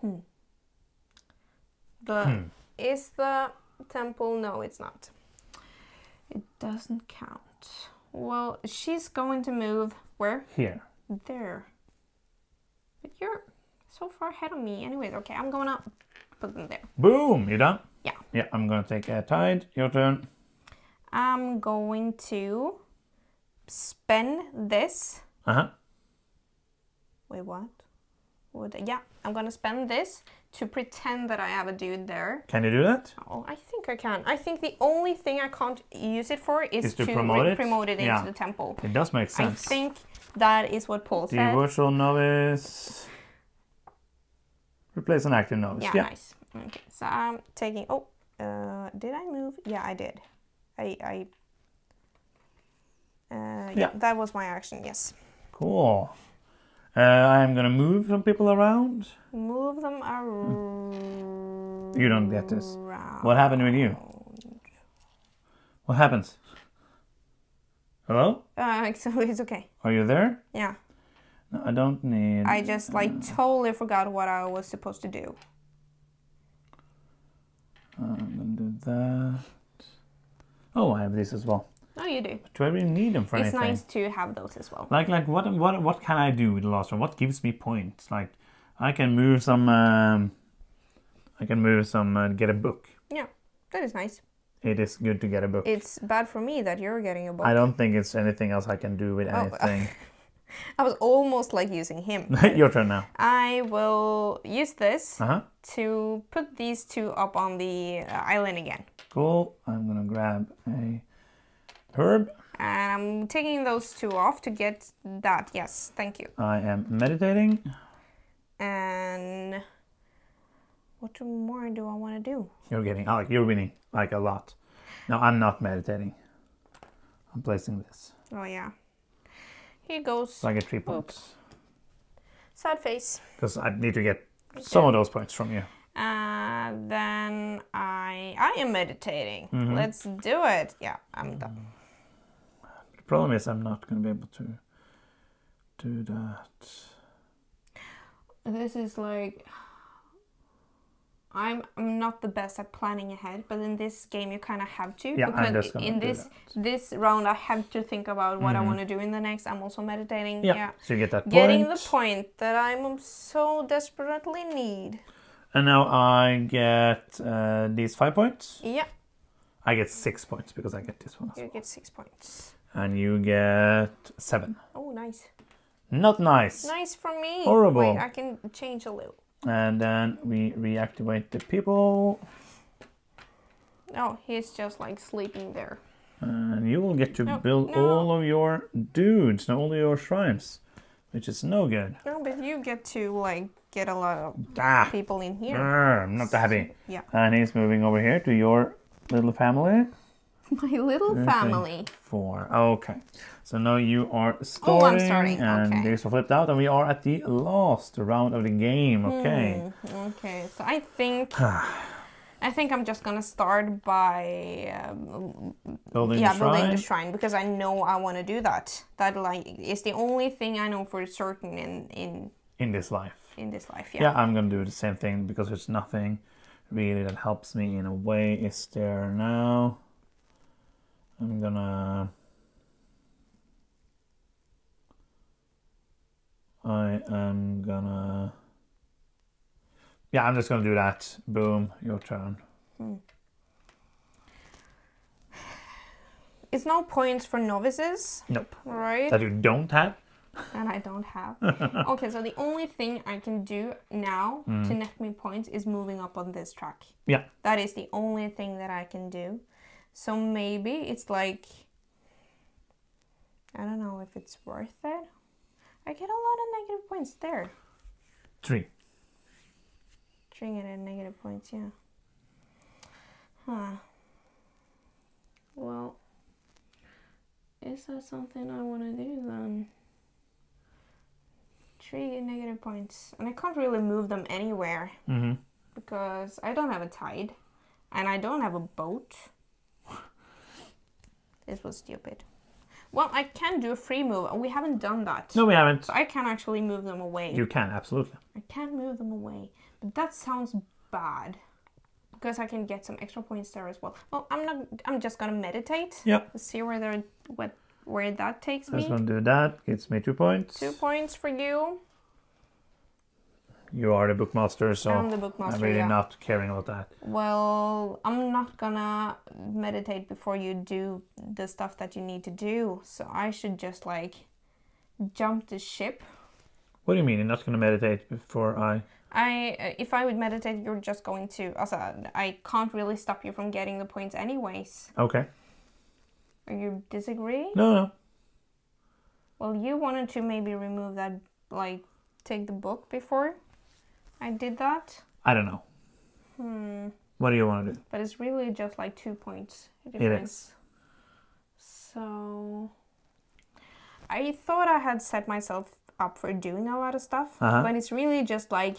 hmm. The Hmm. is the temple? No, it's not. It doesn't count. Well, she's going to move where? Here. There. But you're so far ahead of me. Anyways, okay, I'm gonna put them there. Boom. You done? Yeah. Yeah. I'm gonna take a tide. Your turn. I'm going to spend this. Uh huh. Wait, what? Would yeah, I'm gonna spend this to pretend that I have a dude there. Can you do that? Oh, I think I can. I think the only thing I can't use it for is, Is to to, promote it? promote it into Yeah. the temple. It does make sense. I think that is what Paul the said. virtual novice. Replace an active novice. Yeah, Yeah. nice. Okay, so I'm taking. Oh, uh, did I move? Yeah, I did. I I. Uh, yeah. Yeah. that was my action. Yes, Cool. Uh, I'm gonna move some people around. move them around. You don't get this. What happened with you? What happens? Hello? Uh, *laughs* so it's okay. Are you there? Yeah, No, I don't need. I just like totally forgot what I was supposed to do. I'm gonna do that. Oh, I have these as well. Oh, you do. Do I really need them for It's anything? It's nice to have those as well. Like, like what, what, what can I do with the last one? What gives me points? Like, I can move some. Um, I can move some. Uh, get a book. Yeah, that is nice. It is good to get a book. It's bad for me that you're getting a book. I don't think it's anything else I can do with Oh, *laughs* anything. *laughs* I was almost like using him. *laughs* Your turn now. I will use this Uh huh. to put these two up on the uh, island again. Cool. I'm gonna grab a herb. And I'm taking those two off to get that. Yes, thank you. I am meditating. And what more do I want to do? You're getting. Oh, you're winning like a lot. No, I'm not meditating. I'm placing this. Oh yeah. Here goes. So I get three points Sad face. because I need to get some of those points from you. Uh, then I I am meditating. Mm-hmm. Let's do it. Yeah, I'm done. The problem is I'm not gonna be able to do that. This is like I'm I'm not the best at planning ahead, but in this game you kind of have to Yeah, because in this this round I have to think about what I Mhm. want to do in the next. I'm also meditating. Yeah. So you get that Getting point. the point that I'm so desperately need. And now I get uh, these five points. Yeah, I get six points because I get this one. you well. get six points. And you get seven. Oh, nice. Not nice. Nice for me. Horrible. Wait, I can change a little. And then we reactivate the people. Oh, he's just like sleeping there. And you will get to No, build no. all of your dudes not all of your shrines, which is no good. No, but you get to like get a lot of Ah, people in here. Grr, I'm not happy. Yeah. And he's moving over here to your little family. *laughs* My little Okay. family. Four. Okay. So now you are starting. Oh, I'm starting, and okay. these are flipped out, and we are at the last round of the game. Okay. Hmm, okay, so I think *sighs* I think I'm just gonna start by um, Building yeah the building shrine. the shrine because I know I want to do that. That like is the only thing I know for certain in in in this life. in this life. Yeah. Yeah, I'm gonna do the same thing because there's nothing really that helps me in a way. Is there now? I'm gonna. I am gonna. Yeah, I'm just gonna do that. Boom, your turn. Hmm. It's no points for novices, Nope. right? That you don't have. and I don't have. *laughs* okay, so the only thing I can do now to hmm. net me points is moving up on this track. Yeah. That is the only thing that I can do. So maybe it's like I don't know if it's worth it. I get a lot of negative points there. Three. Three at negative points, yeah. Huh. Well, is that something I want to do then? Three negative points. And I can't really move them anywhere Mm-hmm. because I don't have a tide and I don't have a boat. This was stupid. Well, I can do a free move. We haven't done that. No, we haven't. So I can actually move them away. You can, absolutely. I can move them away. But that sounds bad. Because I can get some extra points there as well. Well, I'm not I'm just gonna meditate. Yep. See where they're what where that takes Let's me. not going to do that. Gets me two points. Two points for you. You are the bookmaster, so I'm the bookmaster, I'm really yeah. not caring about that. Well, I'm not gonna meditate before you do the stuff that you need to do. So I should just like jump the ship. What do you mean? You're not to meditate before I. I uh, if I would meditate, you're just going to. Also, I can't really stop you from getting the points anyways. Okay. Are you disagree? No, no. Well, you wanted to maybe remove that, like take the book before I did that. I don't know. Hmm. What do you want to do? But it's really just like two points It difference. is. So I thought I had set myself up for doing a lot of stuff, Uh-huh. but it's really just like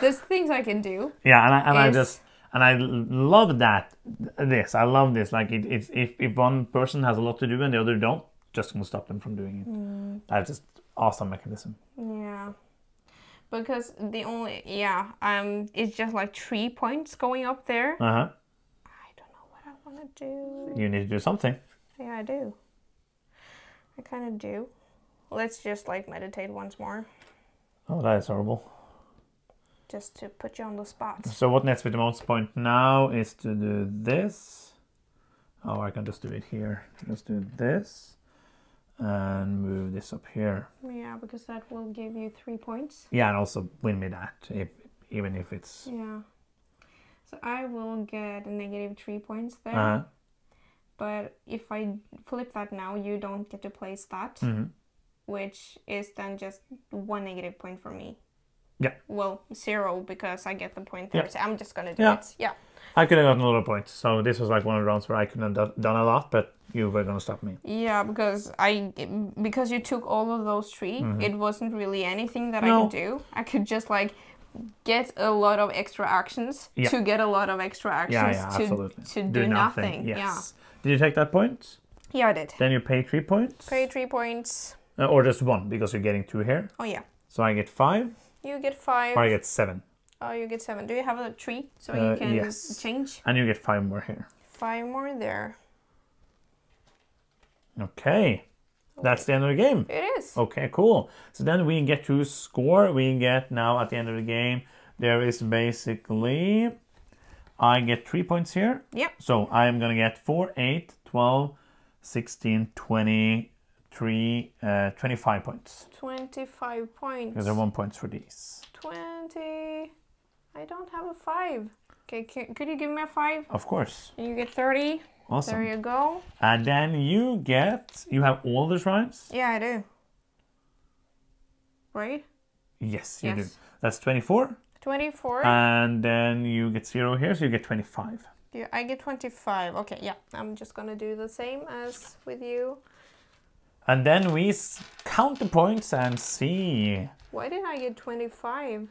there's things I can do. Yeah, and I, and I just. And I love that. This. I love this. Like, it, it's if, if one person has a lot to do and the other don't, just to stop them from doing it. Mm. That's just awesome mechanism. Yeah. Because the only yeah, um it's just like three points going up there. Uh huh. I don't know what I wanna do. You need to do something. Yeah, I do. I kinda do. Let's just like meditate once more. Oh, that is horrible. Just to put you on the spot. So what nets with the most point now is to do this. Oh, I can just do it here. Let's do this and move this up here. Yeah, because that will give you three points. Yeah, and also win me that, if, even if it's. Yeah. So I will get a negative three points there. Uh, But if I flip that now, you don't get to place that, mhm. which is then just one negative point for me. Yeah. Well, zero because I get the point there. Yeah. So I'm just gonna do Yeah. it. Yeah. I could have gotten a lot of points. So this was like one of the rounds where I could have done a lot, but you were going to stop me. Yeah, because I because you took all of those 3 it wasn't really anything that I Mm-hmm. Could do. I could just like get a lot of extra actions Yeah. to get a lot of extra actions Yeah, yeah, to to do, nothing. Yes. Did you take that point? Yeah. Yeah, I did. Then you pay three points. Pay three points. Uh, or just one because you're getting two here. Oh yeah. So I get five, You get five. or I get seven. Oh, you get seven. Do you have a tree so Uh, you can yes. change? And you get five more here. Five more there. Okay. That's the end of the game. It is. Okay, cool. So then we get to score. We get now at the end of the game, there is basically, I get three points here. Yep. So I'm going to get 4, 8, 12, 16, 23, uh, 25 points. 25 points. Because there are one points for these. 20. I don't have a five. Okay, c- could you give me a five? Of course. You get 30. Awesome. There you go. And then you get, you have all the shrines? Yeah, I do. Right? Yes, you do. Yes. That's 24. 24. And then you get zero here, so you get 25. yeah, I get 25. Okay, yeah. I'm just gonna do the same as with you. And then we count the points and see. Why did I get 25?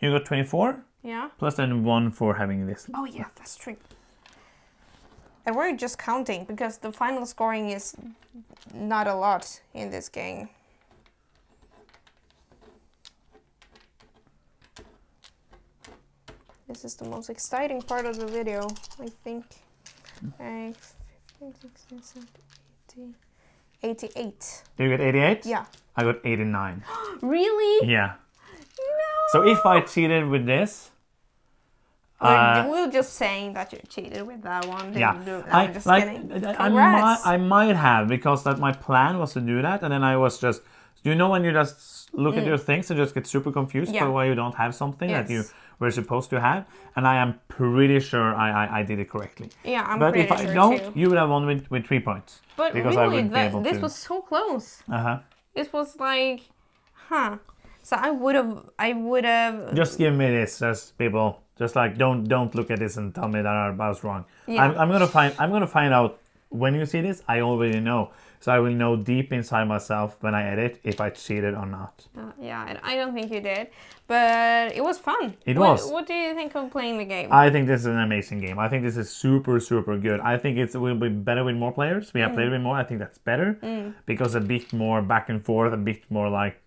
You got 24, Yeah. plus then one for having this. Oh, yeah, that's true. And we're just counting because the final scoring is not a lot in this game. This is the most exciting part of the video, I think. Uh, 15, 16, 17, 18, 88. Do you get 88? Yeah. I got 89. *gasps* Really? yeah. No. So if I cheated with this, uh, we're just saying that you cheated with that one. yeah, I I'm just like kidding. I, I might. I might have because that my plan was to do that, and then I was just you know when you just look at your things and just get super confused Mm. Yeah. for why you don't have something that you were supposed to have, and I am pretty sure I I, I did it correctly. Yeah, I'm but pretty sure. But if I sure don't, too. you would have won with, with three points. But because I really, wouldn't be able this to. was so close. Uh huh. This was like Huh. So I would have. I would have. Just give me this, just people. Just like don't don't look at this and tell me that I was wrong. Yeah. I'm, I'm gonna find I'm gonna find out when you see this. I already know, so I will know deep inside myself when I edit if I cheated or not. Uh, yeah, I I don't think you did, but it was fun. It What- was. What do you think of playing the game? I think this is an amazing game. I think this is super, super good. I think it's, it will be better with more players. We have played with more. I think that's better because a bit more back and forth, a bit more like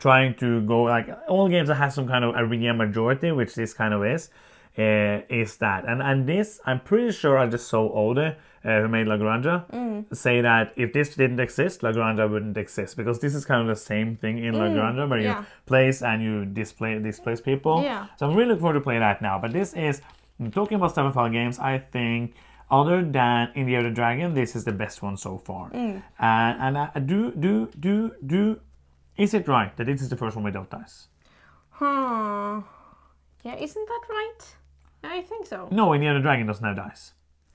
trying to go like all games that have some kind of area majority, which this kind of is, uh, is that. And and this, I'm pretty sure I just saw Ode, uh, who made La Granja, say that if this didn't exist, La Granja wouldn't exist because this is kind of the same thing in Granja where yeah. you place and you display displace people. Yeah. So I'm really looking forward to play that now. But this is talking about Stefan Feld games. I think other than In the Year of the Dragon, this is the best one so far. Mm. And and I do do do do. Is it right that this is the first one without dice? Huh. Yeah, isn't that right? I think so. No, In the Year of the Dragon doesn't have dice.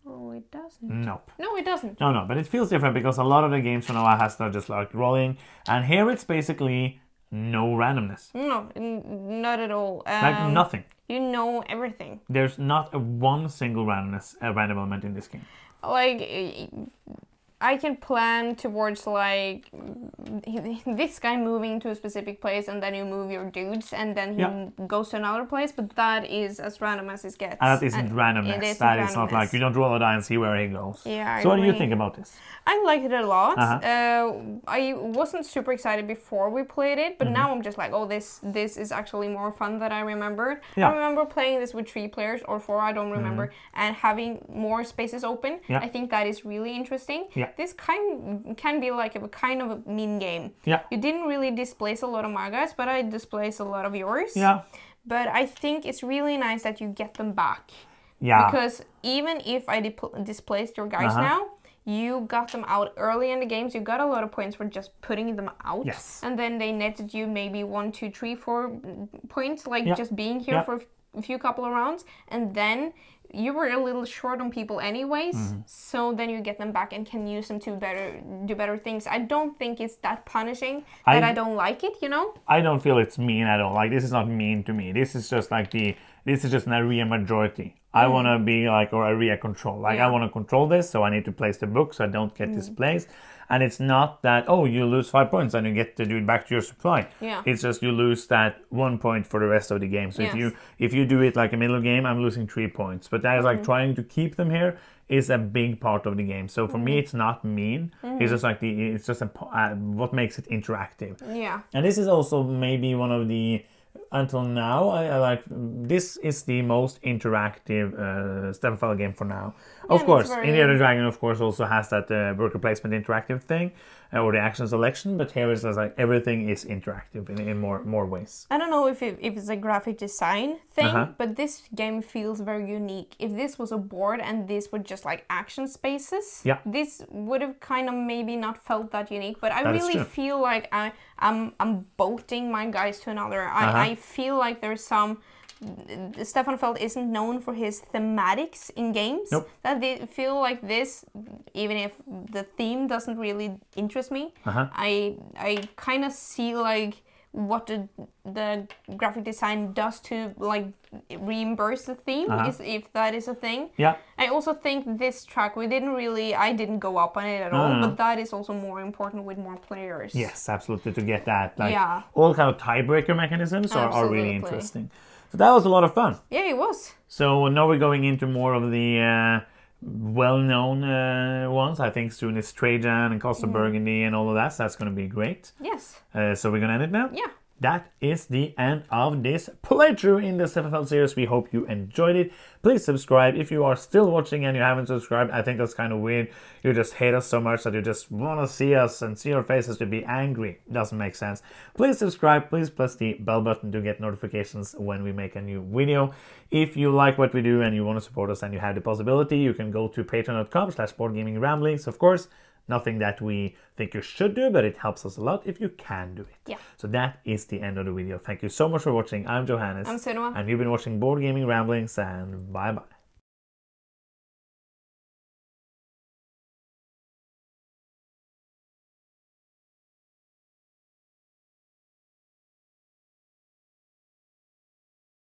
Oh, it doesn't. Nope. No, it doesn't. No, no, but it feels different because a lot of the games from now has to just like rolling, and here it's basically no randomness, No, n- not at all. Um, like nothing. You know everything. There's not a one single randomness, a random element in this game. Like, I can plan towards like *laughs* this guy moving to a specific place, and then you move your dudes, and then he Yeah. goes to another place. But that is as random as it gets. And that isn't And randomness. It isn't that is not like you don't roll a die and see where he goes. Yeah, I so what do you think about this? I liked it a lot. Uh-huh. Uh, I wasn't super excited before we played it, but now I'm just like, oh, this this is actually more fun than I remembered. Yeah. I remember playing this with three players or four, I don't remember, and having more spaces open. Yeah. I think that is really interesting. Yeah. This kind can be like a kind of a mean game. Yeah. You didn't really displace a lot of my guys, but I displaced a lot of yours. Yeah. But I think it's really nice that you get them back. Yeah. Because even if I displaced your guys Uh-huh. now, you got them out early in the games. You got a lot of points for just putting them out. Yes. And then they netted you maybe one, two, three, four points, like Yeah. just being here Yeah. for a few couple of rounds. And then you were a little short on people anyways. Mm-hmm. So then you get them back and can use them to better do better things. I don't think it's that punishing I- that I don't like it, you know? I don't feel it's mean at all. Like this is not mean to me. This is just like the this is just an area majority. I want to be like or area control. Like I Mm. Yeah. Mm. want to control this, so I need to place the book so I don't get displaced. And it's not that oh you lose five points and you get to do it back to your supply. Yeah. It's just you lose that one point for the rest of the game. So if you if you do it like a middle game, I'm losing three points. But that is like Mm. trying to keep them here is a big part of the game. So for Mm. me, it's not mean. It's just like the it's just a, uh, what makes it interactive. Yeah. And this is also maybe one of the until now I, I like this is the most interactive uh, Stefan Feld game for now. of course, very- India the Dragon of course also has that uh, worker placement interactive thing or the action selection, but here it's like everything is interactive in, in more more ways. I don't know if, it, if it's a graphic design thing, Uh-huh. but this game feels very unique. If this was a board and this were just like action spaces, Yeah. this would have kind of maybe not felt that unique. But I That really feel like I, I'm I'm boating my guys to another. I, Uh-huh. I feel like there's some. Stefan Feld isn't known for his thematics in games. Nope. That they feel like this, even if the theme doesn't really interest me, Uh-huh. I I kind of see like what the the graphic design does to like reimburse the theme Uh-huh. is if that is a thing. Yeah, I also think this track we didn't really I didn't go up on it at No, all, no, no. but that is also more important with more players. yes, absolutely to get that like Yeah. all kind of tiebreaker mechanisms are, are really interesting. So that was a lot of fun. Yeah, it was. So now we're going into more of the uh, well-known uh, ones. I think soon is Trajan and Castles of Burgundy and all of that. So that's going to be great. Yes. Uh, so we're going to end it now. Yeah. That is the end of this playthrough in the Stefan Feld series. We hope you enjoyed it. Please subscribe if you are still watching and you haven't subscribed. I think that's kind of weird. You just hate us so much that you just want to see us and see our faces to be angry. Doesn't make sense. Please subscribe. Please press the bell button to get notifications when we make a new video. If you like what we do and you want to support us and you have the possibility, you can go to patreon.com slash boardgamingramblings, of course. Nothing that we think you should do, but it helps us a lot if you can do it. Yeah. So that is the end of the video. Thank you so much for watching. I'm Johannes. I'm Sunoma. And you've been watching Board Gaming Ramblings, and bye bye.